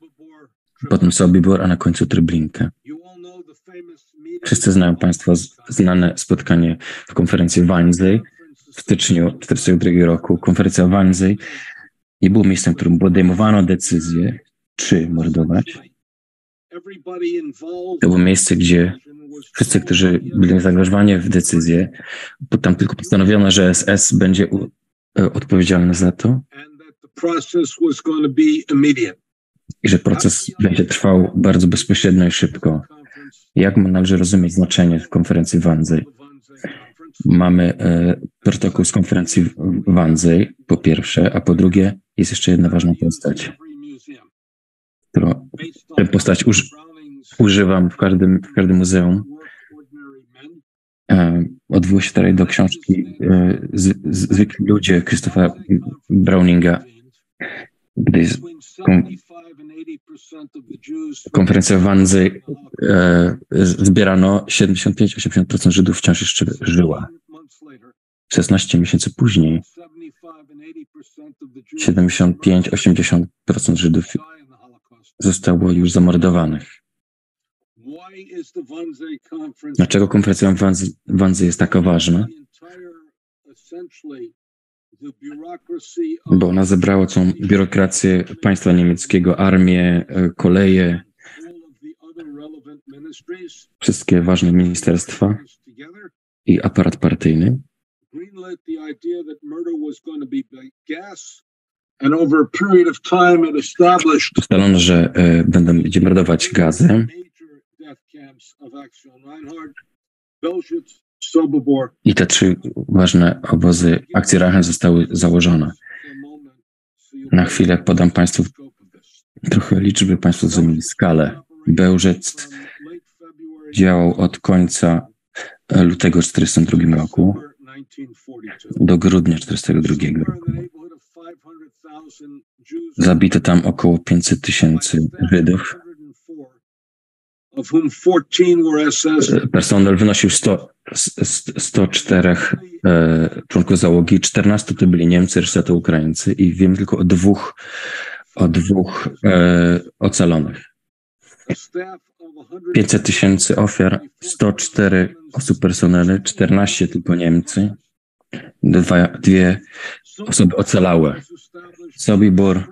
potem Sobibor, a na końcu Treblinkę. Wszyscy znają Państwo znane spotkanie w konferencji w styczniu 1942 roku. Konferencja w Wannsee nie było miejscem, w którym podejmowano decyzję, czy mordować. To było miejsce, gdzie wszyscy, którzy byli zaangażowani w decyzję, tam tylko postanowiono, że SS będzie e, odpowiedzialny za to i że proces będzie trwał bardzo bezpośrednio i szybko. Jak należy rozumieć znaczenie konferencji w Wannsee? Mamy e, protokół z konferencji w w Wannsee, po pierwsze, a po drugie jest jeszcze jedna ważna postać, którą tę postać uż, używam w każdym, w każdym muzeum. E, odwołuję się tutaj do książki e, z, Zwykli ludzie Krzysztofa Browninga, gdy konferencja w Wannsee e, zbierano 75-80% Żydów wciąż jeszcze żyła. 16 miesięcy później 75-80% Żydów zostało już zamordowanych. Dlaczego konferencja w Wannsee- w Wannsee jest taka ważna? Bo ona zebrała całą biurokrację państwa niemieckiego, armię, e, koleje, wszystkie ważne ministerstwa i aparat partyjny. Ustalono, że e, będą będzie mordować gazem. I te trzy ważne obozy akcji Reichenn zostały założone. Na chwilę podam Państwu trochę liczby, Państwo zrozumieli skalę. Bełżec działał od końca lutego 1942 roku do grudnia 1942 roku. Zabito tam około 500 tysięcy Żydów. Of whom 14 were SS. Personel wynosił 100, s- s- 104 e, członków załogi, 14 to byli Niemcy, reszta to Ukraińcy i wiem tylko o dwóch, o dwóch e, ocalonych. a staff of 100 500 tysięcy ofiar, 104 osób personelu, 14 tylko Niemcy, dwa, dwie osoby ocalałe. Sobibor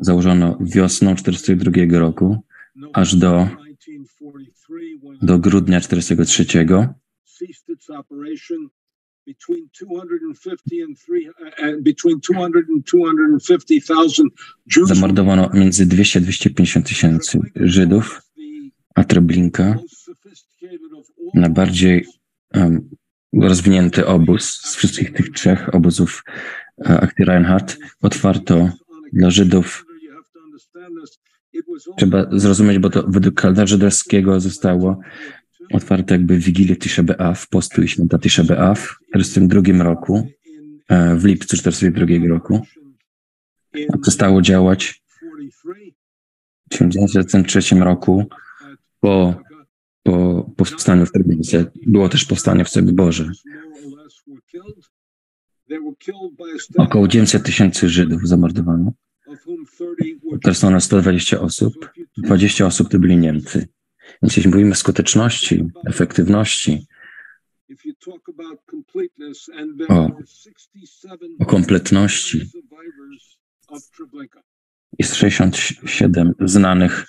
założono wiosną 1942 roku aż do, do grudnia 1943. ceased its operation between 250 and 3 and between 200 and 250,000 Jews. Zamordowano między 200 a 250 tysięcy Żydów, a Treblinka, najbardziej um, rozwinięty obóz z wszystkich tych trzech obozów e, akcji Reinhardt, otwarto dla Żydów. Trzeba zrozumieć, bo to według kalendarza żydowskiego zostało otwarte jakby w Wigilię Tisha B'Av, postu święta Tisha B'Av w 1942 roku, e, w lipcu 1942 roku. A przestało działać w 1943 roku po, po powstaniu w Treblince. Było też powstanie w Sobiborze. Około 900 tysięcy Żydów zamordowano. Personel 120 osób. 20 osób to byli Niemcy. Więc jeśli mówimy o skuteczności, efektywności, O, o kompletności, jest 67 znanych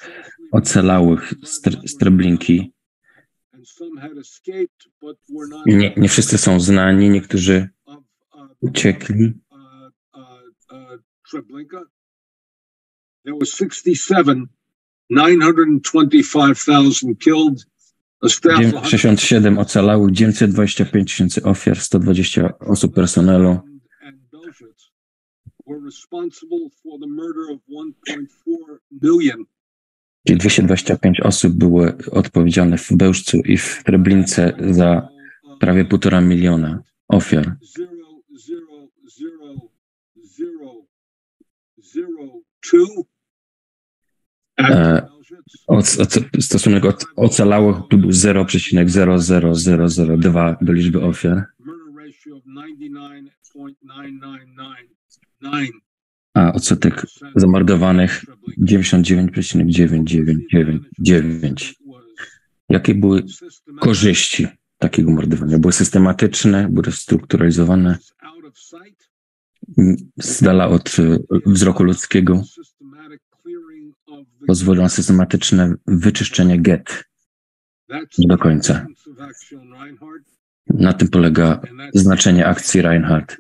ocalałych z, z Treblinki. Nie, nie wszyscy są znani, niektórzy uciekli. There was 67, 925,000 killed. A staff of 67 ocalało, 925 tysięcy ofiar, 120 osób personelu. and Belzec were responsible for the murder of 1.4 million. Czyli 225 osób było odpowiedzialne w Bełżcu i w Treblince za prawie półtora miliona ofiar. Zero, zero, zero, stosunek od, ocalałych tu był 0,00002 do liczby ofiar, murder ratio of 99.9999. a odsetek zamordowanych 99,9999. Jakie były korzyści takiego mordowania? Były systematyczne, były strukturalizowane, z dala od e, wzroku ludzkiego, pozwoliło na systematyczne wyczyszczenie get. Do końca. Na tym polega znaczenie akcji Reinhardt.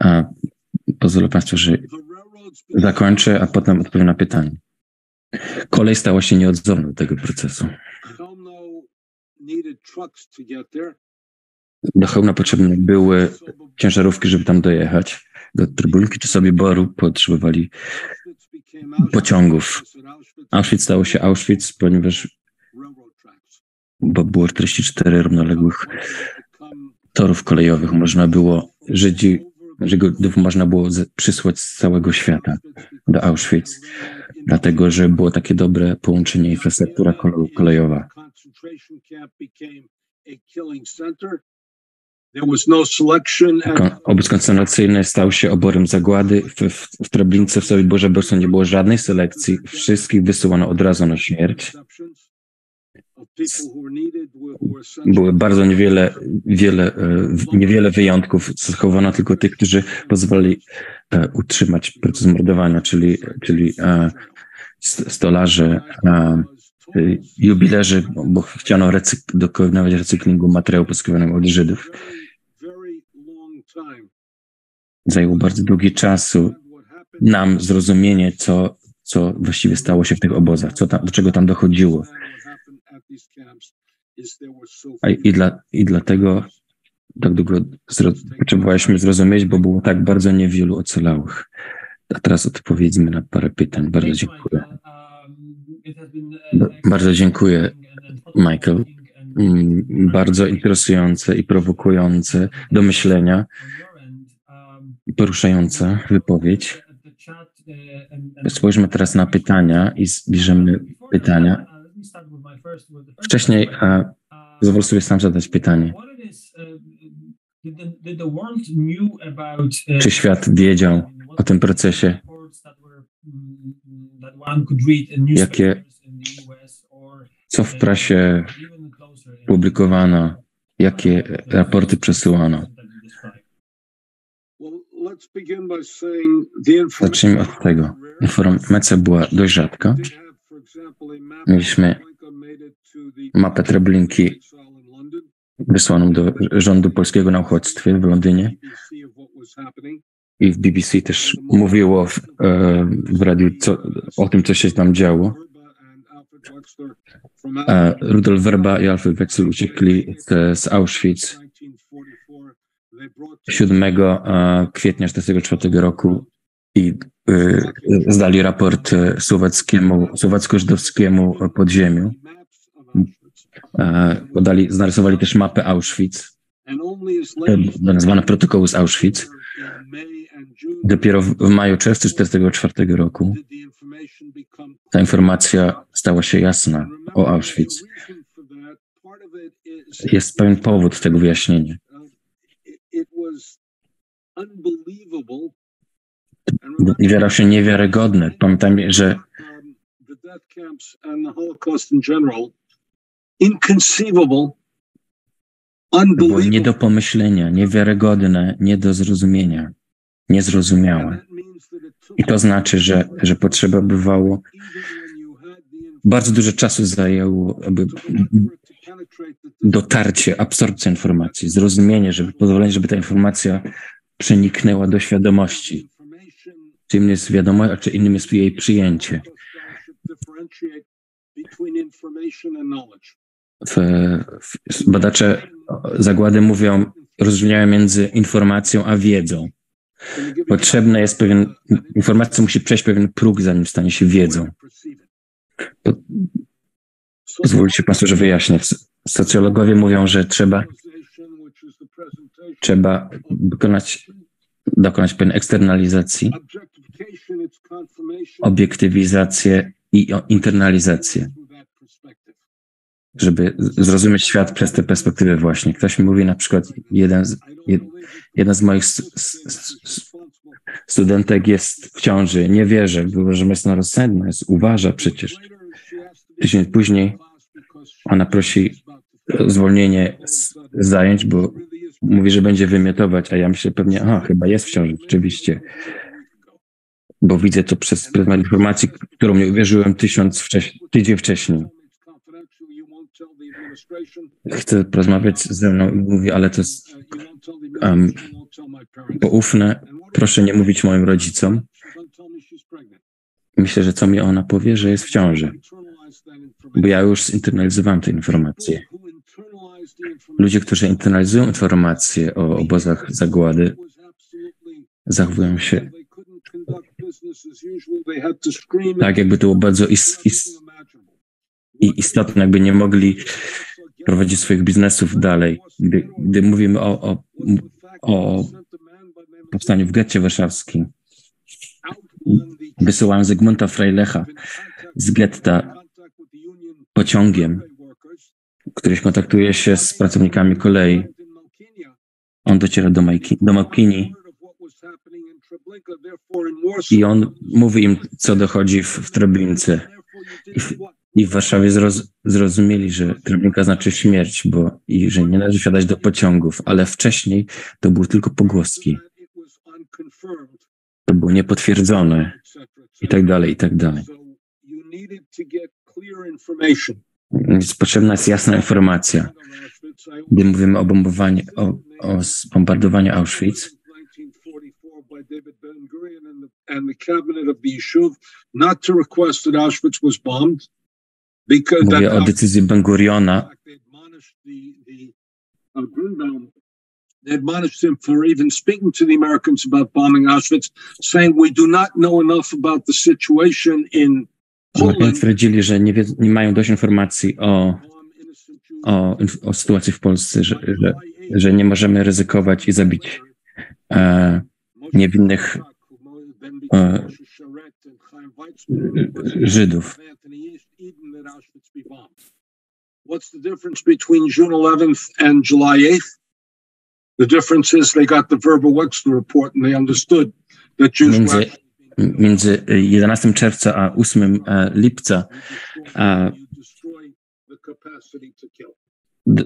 A pozwolę Państwu, że zakończę, a potem odpowiem na pytanie. Kolej stała się nieodzowna do tego procesu. Do Chełmna potrzebne były ciężarówki, żeby tam dojechać. Do Trybulki czy sobie Boru potrzebowali pociągów. Auschwitz stało się Auschwitz, ponieważ bo było 44 równoległych torów kolejowych. Można było Żydzi, Żydów można było przysłać z całego świata do Auschwitz, dlatego że było takie dobre połączenie infrastruktura kole- kolejowa. Obóz koncentracyjny stał się oborem zagłady. W, w, w Treblince, w Sowiborze Boże nie było żadnej selekcji. Wszystkich wysyłano od razu na śmierć. Były bardzo niewiele, wiele, e, niewiele wyjątków. Zachowano tylko tych, którzy pozwolili e, utrzymać proces mordowania, czyli, czyli e, jubilerzy, bo chciano recyk- dokonywać recyklingu materiału pozyskiwanego od Żydów. Zajęło bardzo długi czasu nam zrozumienie, co, co właściwie stało się w tych obozach, co tam, do czego tam dochodziło. I, dla, I dlatego tak długo zro, potrzebowaliśmy zrozumieć, bo było tak bardzo niewielu ocalałych. A teraz odpowiedzmy na parę pytań. Bardzo dziękuję. Bardzo dziękuję, Michael. Mm, Bardzo interesujące i prowokujące do myślenia poruszająca wypowiedź. Spójrzmy teraz na pytania i zbierzemy pytania. Wcześniej a, pozwolę sobie sam zadać pytanie. Czy świat wiedział o tym procesie? Jakie, co w prasie publikowano? Jakie raporty przesyłano? Zacznijmy od tego. Informacja była dość rzadka. Mieliśmy mapę Treblinki wysłaną do rządu polskiego na uchodźstwie w Londynie i w BBC też mówiło w, e, w radiu co, o tym, co się tam działo. Rudolf Werba i Alfred Wexel uciekli z, Auschwitz 7 e, kwietnia 1944 roku i e, zdali raport e, słowackiemu, słowacko-żydowskiemu podziemiu. Podali, narysowali też mapę Auschwitz, e, nazwana protokołu z Auschwitz. Dopiero w, maju, czerwcu 1944 roku ta informacja stała się jasna o Auschwitz. Jest pewien powód tego wyjaśnienia. Wydawało się niewiarygodne. Pamiętajmy, że było nie do pomyślenia, niewiarygodne, nie do zrozumienia, niezrozumiałe. I to znaczy, że, że potrzeba bywało, bardzo dużo czasu zajęło, aby dotarcie, absorpcja informacji, zrozumienie, żeby pozwolenie, żeby ta informacja przeniknęła do świadomości. Czym jest wiadomość, a czy innym jest jej przyjęcie. W, w, badacze zagłady mówią, rozróżniają między informacją a wiedzą. Potrzebne jest pewien, informacja musi przejść pewien próg, zanim stanie się wiedzą. To, pozwólcie Państwo, że wyjaśnię. Socjologowie mówią, że trzeba, trzeba dokonać, dokonać pewnej eksternalizacji, obiektywizację i internalizację, żeby zrozumieć świat przez tę perspektywę właśnie. Ktoś mi mówi na przykład, jeden z, jed, jeden z moich studentek jest w ciąży, nie wierzę, że jest rozsądna, jest, uważa przecież. Tydzień później ona prosi o zwolnienie z zajęć, bo mówi, że będzie wymiotować, a ja myślę pewnie, aha, chyba jest w ciąży, rzeczywiście. Bo widzę to przez pryzmat informacji, którą nie uwierzyłem tysiąc wcześniej, tydzień wcześniej. Chce porozmawiać ze mną i mówi, ale to jest um, poufne, proszę nie mówić moim rodzicom. Myślę, że co mi ona powie, że jest w ciąży. Bo ja już zinternalizowałem te informacje. Ludzie, którzy internalizują informacje o obozach zagłady, zachowują się tak, jakby to było bardzo is, is, istotne, jakby nie mogli prowadzić swoich biznesów dalej. Gdy, gdy mówimy o, o, o powstaniu w getcie warszawskim, wysyłałem Zygmunta Freilecha z getta pociągiem, któryś kontaktuje się z pracownikami kolei. On dociera do, Majki, do Małkini i on mówi im, co dochodzi w, w Treblince. I i w Warszawie zroz, zrozumieli, że Treblinka znaczy śmierć, bo i że nie należy wsiadać do pociągów, ale wcześniej to były tylko pogłoski. To było niepotwierdzone i tak dalej, i tak dalej. Więc potrzebna jest jasna informacja. Gdy mówimy o bombowaniu, o, o bombardowaniu Auschwitz, and the cabinet of the Yishuv not to request that Auschwitz was bombed. Mówię o decyzji Ben Guriona. They admonished him for even speaking to the Americans about bombing Auschwitz, saying we do not know enough about the situation in Poland. Twierdzili, że nie, wie, nie mają dość informacji o, o, o sytuacji w Polsce, że, że, że nie możemy ryzykować i zabić e, niewinnych e, Żydów. What's the difference between June 11th and July 8th? The difference is they got the verbal Wexler report and they understood that Jews między, między 11 czerwca a 8 lipca a,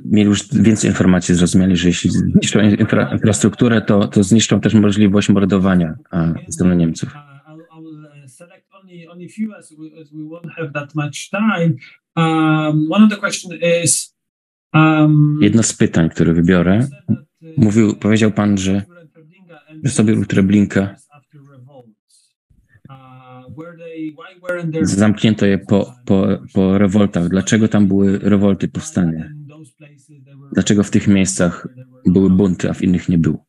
mieli już więcej informacji, zrozumieli, że jeśli zniszczą infra, infrastrukturę, to, to zniszczą też możliwość mordowania ze strony Niemców. Only only few as we, as we won't have that much time. Um, one of the question is um, Jedno z pytań, które wybiorę, mówił, powiedział pan, że, że sobie Treblinka zamknięto je po, po, po rewoltach. Dlaczego tam były rewolty, powstania? Dlaczego w tych miejscach były bunty, a w innych nie było?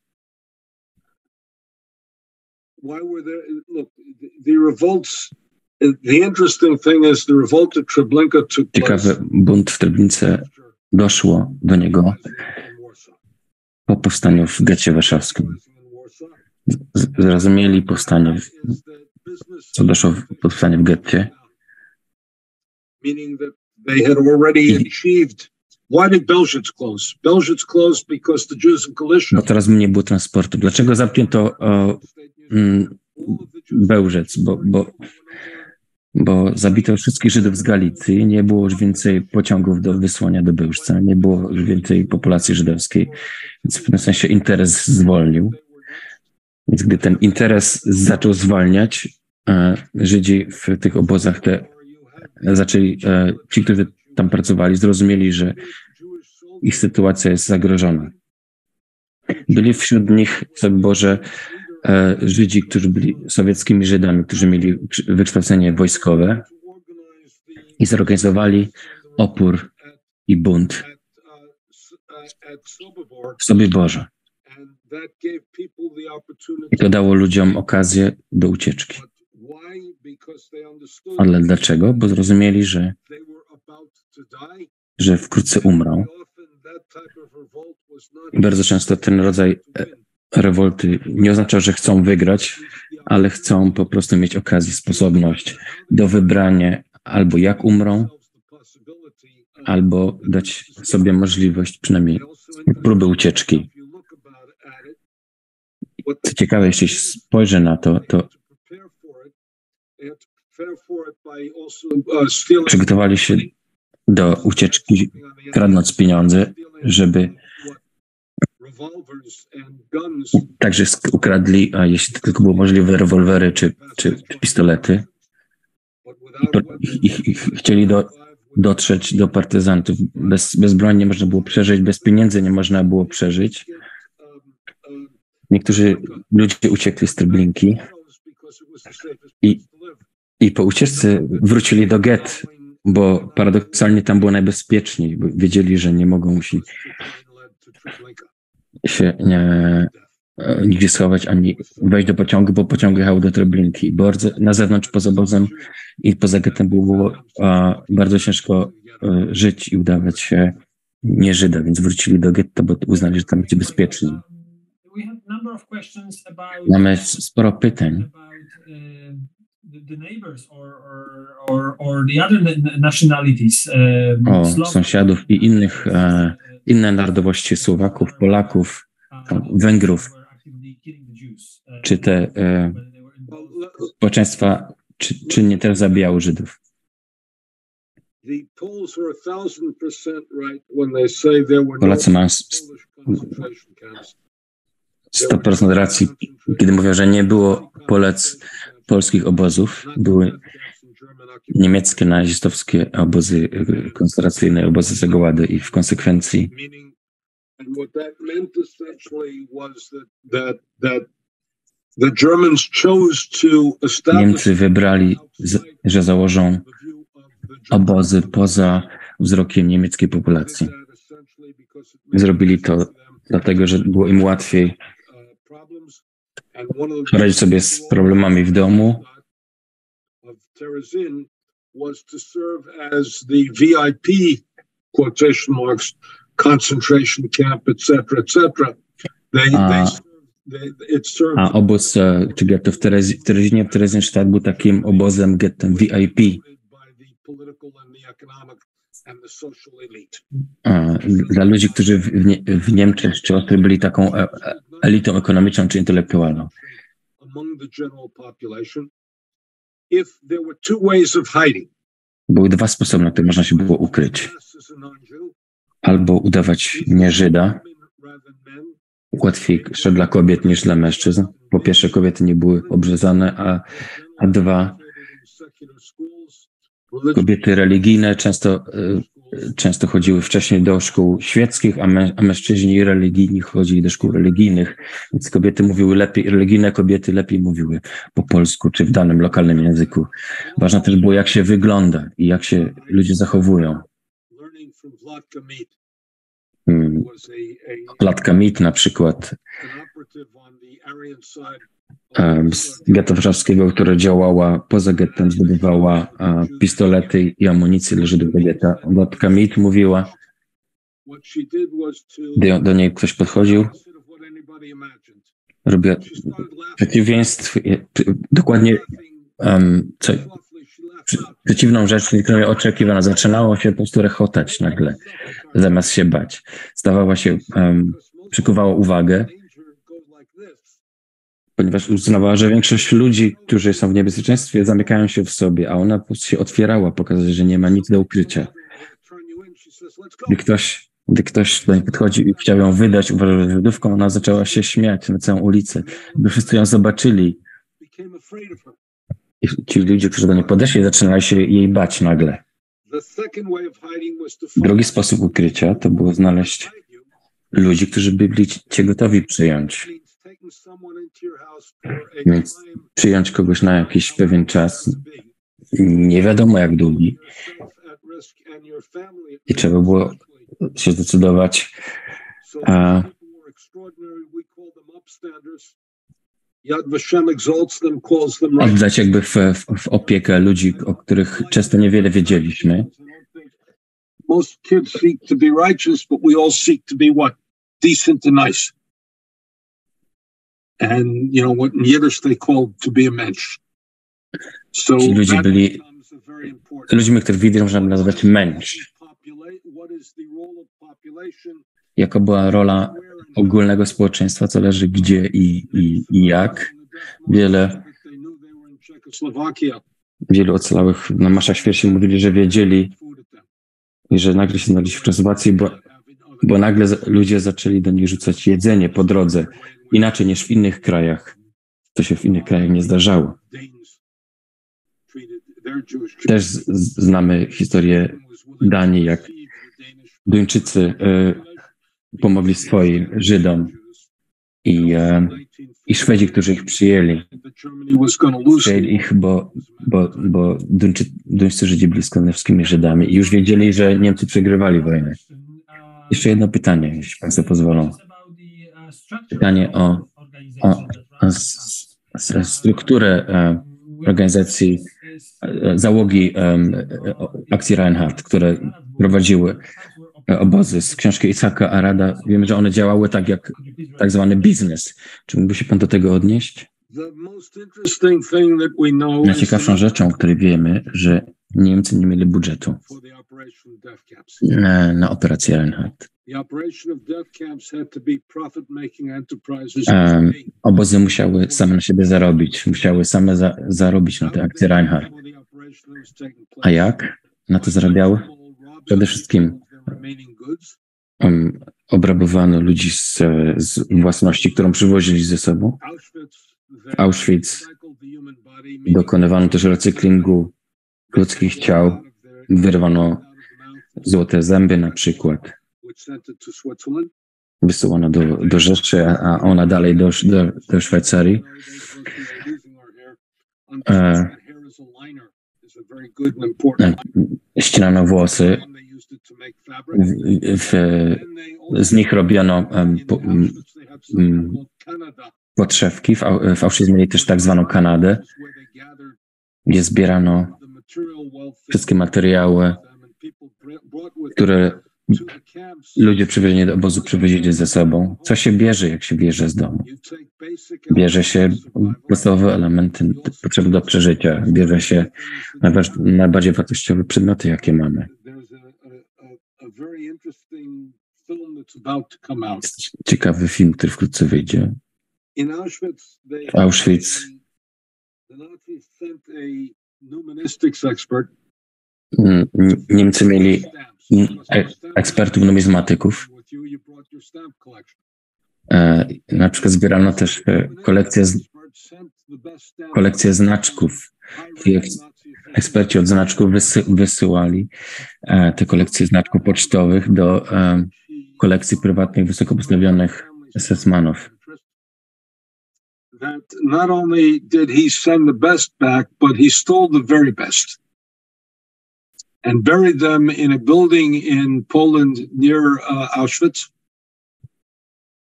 Why were there look the, the revolts the interesting thing is the revolt at Treblinka took Ciekawe, bunt w Treblince doszło do niego po powstaniu w getcie warszawskim. Zrozumieli powstanie, co doszło w powstanie w getcie. Meaning that they had already achieved Why did Belzec close? Belzec closed because the Jews of Galicia. Bo teraz nie było transportu. Dlaczego zamknięto o, mm, Bełżec? Bo, bo, bo zabito wszystkich Żydów z Galicji, nie było już więcej pociągów do wysłania do Bełżca, nie było już więcej populacji żydowskiej, więc w pewnym sensie interes zwolnił. Więc gdy ten interes zaczął zwalniać, e, Żydzi w tych obozach te zaczęli, e, ci, którzy tam pracowali, zrozumieli, że ich sytuacja jest zagrożona. Byli wśród nich, sobie Boże, Żydzi, którzy byli sowieckimi Żydami, którzy mieli wykształcenie wojskowe i zorganizowali opór i bunt w sobie Boże. I to dało ludziom okazję do ucieczki. Ale dlaczego? Bo zrozumieli, że, że wkrótce umrą. Bardzo często ten rodzaj e, rewolty nie oznacza, że chcą wygrać, ale chcą po prostu mieć okazję, sposobność do wybrania albo jak umrą, albo dać sobie możliwość przynajmniej próby ucieczki. Co ciekawe, jeśli spojrzę na to, to przygotowali się do ucieczki, kradnąc pieniądze, żeby także ukradli, a jeśli tylko było możliwe, rewolwery czy, czy, czy pistolety. I, i, i chcieli do, dotrzeć do partyzantów. Bez, bez broni nie można było przeżyć, bez pieniędzy nie można było przeżyć. Niektórzy ludzie uciekli z Treblinki i, i po ucieczce wrócili do get, bo paradoksalnie tam było najbezpieczniej, bo wiedzieli, że nie mogą się, się nie, nigdzie schować ani wejść do pociągu, bo pociąg jechał do Treblinki. Bo na zewnątrz, poza obozem i poza getem było a, bardzo ciężko e, żyć i udawać się nie Żyda, więc wrócili do getta, bo uznali, że tam będzie bezpiecznie. Mamy sporo pytań. O sąsiadów i innych, e, inne narodowości Słowaków, Polaków, Węgrów, czy te e, społeczeństwa czy, nie też zabijały Żydów? Polacy mają 100% racji, kiedy mówią, że nie było Polec polskich obozów, były niemieckie nazistowskie obozy koncentracyjne, obozy zagłady i w konsekwencji Niemcy wybrali, że założą obozy poza wzrokiem niemieckiej populacji. Zrobili to dlatego, że było im łatwiej radzić sobie z problemami w domu. Was to serve as the VIP quotation marks concentration camp, etc., etc. They, they a obóz e, czy getto w, Terezi, w Terezinie, w Terezinstadt był takim obozem, gettem VIP. A, dla ludzi, którzy w, nie, w Niemczech czy Austrii byli taką e, e, elitą ekonomiczną czy intelektualną. Były dwa sposoby, na które można się było ukryć. Albo udawać nie Żyda, łatwiejsze dla kobiet niż dla mężczyzn. Po pierwsze, kobiety nie były obrzezane, a, a dwa, kobiety religijne często, e, często chodziły wcześniej do szkół świeckich, a, mę, a mężczyźni religijni chodzili do szkół religijnych, więc kobiety mówiły lepiej, religijne kobiety lepiej mówiły po polsku czy w danym lokalnym języku. Ważne też było, jak się wygląda i jak się ludzie zachowują. Klatka Mit na przykład z getta warszawskiego, która działała poza gettem, zdobywała pistolety i amunicję dla Żydów do getta. Klatka Mit mówiła, do, do niej ktoś podchodził, robiła przeciwieństwo, dokładnie um, co, przeciwną rzecz, której oczekiwano. Zaczynało się po prostu rechotać nagle, zamiast się bać. Stawała się, um, przykuwała uwagę, ponieważ uznawała, że większość ludzi, którzy są w niebezpieczeństwie, zamykają się w sobie, a ona po prostu się otwierała, pokazać, że nie ma nic do ukrycia. Gdy ktoś, gdy ktoś do niej podchodzi i chciał ją wydać, uważał, że Żydówką, ona zaczęła się śmiać na całą ulicę. Gdy wszyscy ją zobaczyli, i ci ludzie, którzy do niej podeszli, zaczynali się jej bać nagle. Drugi sposób ukrycia to było znaleźć ludzi, którzy byli cię gotowi przyjąć. Więc przyjąć kogoś na jakiś pewien czas, nie wiadomo jak długi. I trzeba było się zdecydować, a oddać jakby w, w, w opiekę ludzi, o których często niewiele wiedzieliśmy. Most kids seek to be righteous, but we all seek to be what? Decent and nice. And, you know, what in Yiddish they call to be a mensch. So Ci ludzie byli ludźmi, których w Widry można by nazwać mensch. Jaka była rola ogólnego społeczeństwa, co leży gdzie i, i, i jak. Wiele, wielu ocalałych na maszach śmierci mówili, że wiedzieli, że nagle się znaleźli w Czechosłowacji, bo, bo nagle ludzie zaczęli do nich rzucać jedzenie po drodze, inaczej niż w innych krajach. To się w innych krajach nie zdarzało. Też znamy historię Danii, jak Duńczycy e, pomogli swoim Żydom i, e, i Szwedzi, którzy ich przyjęli. Przyjęli ich, bo, bo, bo Duńczy, duńscy Żydzi byli skandynawskimi Żydami i już wiedzieli, że Niemcy przegrywali wojnę. Jeszcze jedno pytanie, jeśli Państwo pozwolą. Pytanie o, o, o strukturę e, organizacji e, załogi e, akcji Reinhardt, które prowadziły obozy z książki Isaka Arada. Wiemy, że one działały tak jak tak zwany biznes. Czy mógłby się Pan do tego odnieść? Najciekawszą rzeczą, o której wiemy, że Niemcy nie mieli budżetu na, na operację Reinhardt. Um, Obozy musiały same na siebie zarobić, musiały same za, zarobić na tę akcję Reinhardt. A jak na to zarabiały? Przede wszystkim um, obrabowano ludzi z, z własności, którą przywozili ze sobą. W Auschwitz Dokonywano też recyklingu ludzkich ciał, wyrwano złote zęby na przykład. Wysyłano do, do Rzeszy, a ona dalej do, do, do Szwajcarii. E, Ścinano włosy, w, w, z nich robiono em, po, m, m, podszewki. W, w Auschwitz mieli też tak zwaną Kanadę, gdzie zbierano wszystkie materiały, które ludzie przywiezieni do obozu przywozili ze sobą. Co się bierze, jak się bierze z domu? Bierze się podstawowe elementy potrzeby do przeżycia. Bierze się najbardziej wartościowe przedmioty, jakie mamy. Ciekawy film, który wkrótce wyjdzie. W Auschwitz Niemcy mieli e- ekspertów numizmatyków. E, Na przykład zbierano też kolekcję, kolekcję znaczków. Eksperci od znaczków wysy, wysyłali e, te kolekcje znaczków pocztowych do kolekcji prywatnych, wysoko postawionych SS-manów. That not only did he send the best back, but he stole the very best and buried them in a building in Poland near uh, Auschwitz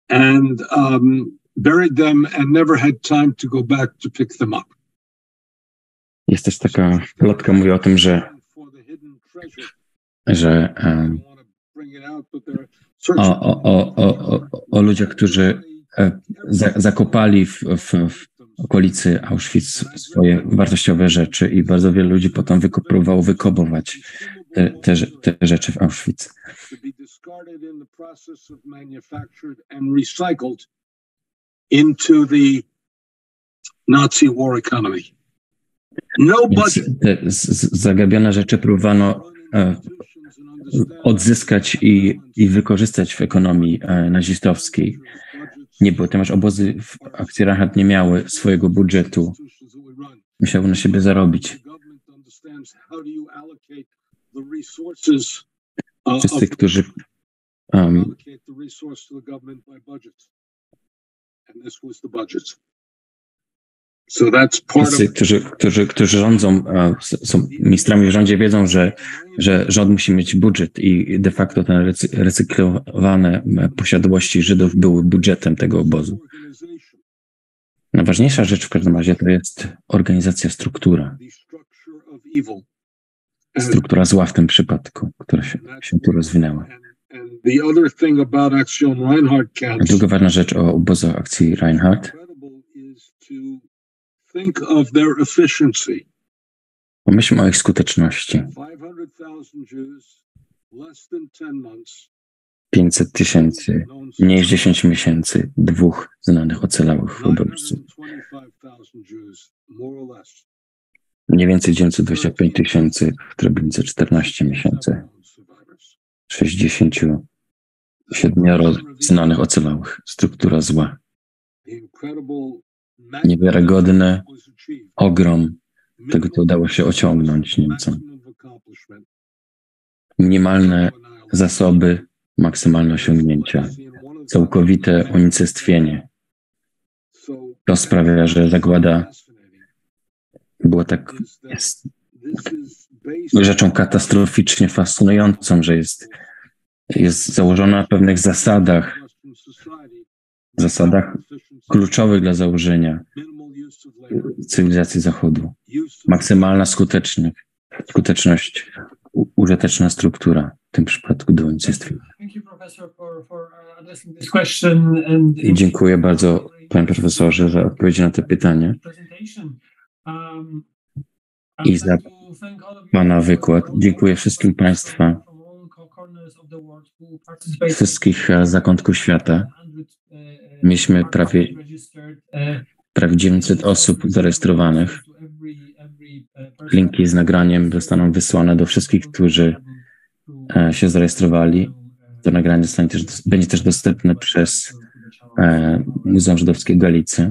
and um, buried them and never had time to go back to pick them up. Jest też taka plotka, mówi o tym, że, że e, o, o, o, o, o, ludziach, którzy zakopali w, w, w okolicy Auschwitz swoje wartościowe rzeczy i bardzo wielu ludzi potem próbowało wykopować te, te, te rzeczy w Auschwitz. te z, z, zagrabione rzeczy próbowano e, odzyskać i, i wykorzystać w ekonomii e, nazistowskiej. Nie było, ponieważ obozy w akcji Reinhardt nie miały swojego budżetu. Musiały na siebie zarobić. Wszyscy, którzy um, wszyscy, którzy, którzy, którzy rządzą, są ministrami w rządzie, wiedzą, że, że rząd musi mieć budżet i de facto te recy- recyklowane e, posiadłości Żydów były budżetem tego obozu. Najważniejsza rzecz w każdym razie to jest organizacja, struktura. Struktura zła w tym przypadku, która się, się tu rozwinęła. A druga ważna rzecz o obozach akcji Reinhardt. Think of their efficiency. Pomyślmy o ich skuteczności. 500,000 Jews, less than 10 months. 500 tysięcy, mniej niż 10 miesięcy, dwóch znanych ocalałych obozów. 925,000 Jews, more or less. Mniej więcej 925 tysięcy, w Treblince 14 miesięcy, 67 znanych ocalałych. Struktura zła. Niewiarygodne ogrom tego, co udało się osiągnąć Niemcom. Minimalne zasoby, maksymalne osiągnięcia, całkowite unicestwienie. To sprawia, że zagłada była tak jest rzeczą katastroficznie fascynującą, że jest, jest założona na pewnych zasadach, zasadach kluczowych dla założenia cywilizacji Zachodu. Maksymalna skuteczność, skuteczność, użyteczna struktura, w tym przypadku do unicestwienia. Thank you, Professor, for, for uh, dziękuję bardzo, panie profesorze, za odpowiedzi na to pytanie. Um, I za pana wykład. Dziękuję wszystkim państwa wszystkich e, zakątków świata. Mieliśmy prawie, prawie 900 osób zarejestrowanych. Linki z nagraniem zostaną wysłane do wszystkich, którzy e, się zarejestrowali. To nagranie zostanie też, będzie też dostępne przez e, Muzeum Żydowskie Galicy.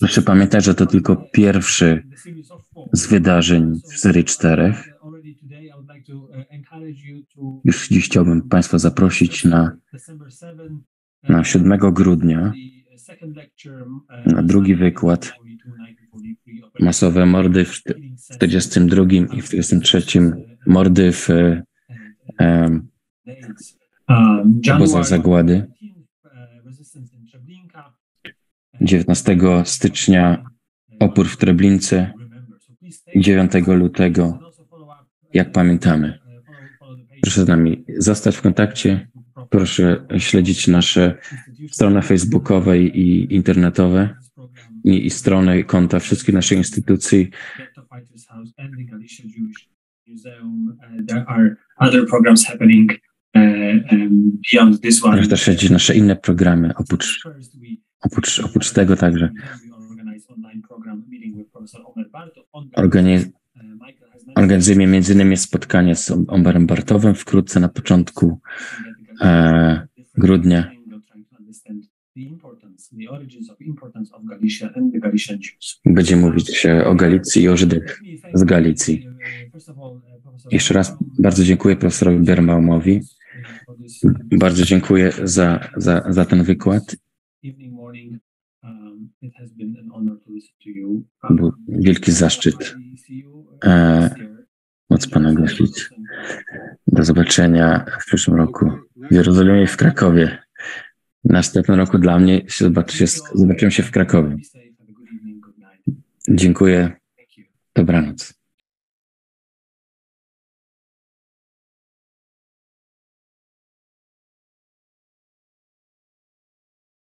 Proszę pamiętać, że to tylko pierwszy z wydarzeń w serii czterech. Już dziś chciałbym Państwa zaprosić na, na 7 grudnia na drugi wykład Masowe mordy w 42 i w 43 mordy w obozach zagłady. 19 stycznia opór w Treblince i 9 lutego, jak pamiętamy. Proszę z nami zostać w kontakcie. Proszę śledzić nasze strony facebookowe i internetowe i, i strony konta wszystkich naszych instytucji. Uh, um. Proszę też śledzić nasze inne programy, oprócz, oprócz, oprócz tego także organiz, organizujemy innymi spotkanie z Ombarem Bartowem wkrótce na początku e, grudnia. Będzie mówić o Galicji i o Żydach z Galicji. Jeszcze raz bardzo dziękuję profesorowi Birnbaumowi. Bardzo dziękuję za, za, za ten wykład. Był wielki zaszczyt e, móc Pana gościć. Do zobaczenia w przyszłym roku w Jerozolimie i w Krakowie. Następnym roku dla mnie się zobaczy zobaczymy się w Krakowie. Dziękuję. Dobranoc.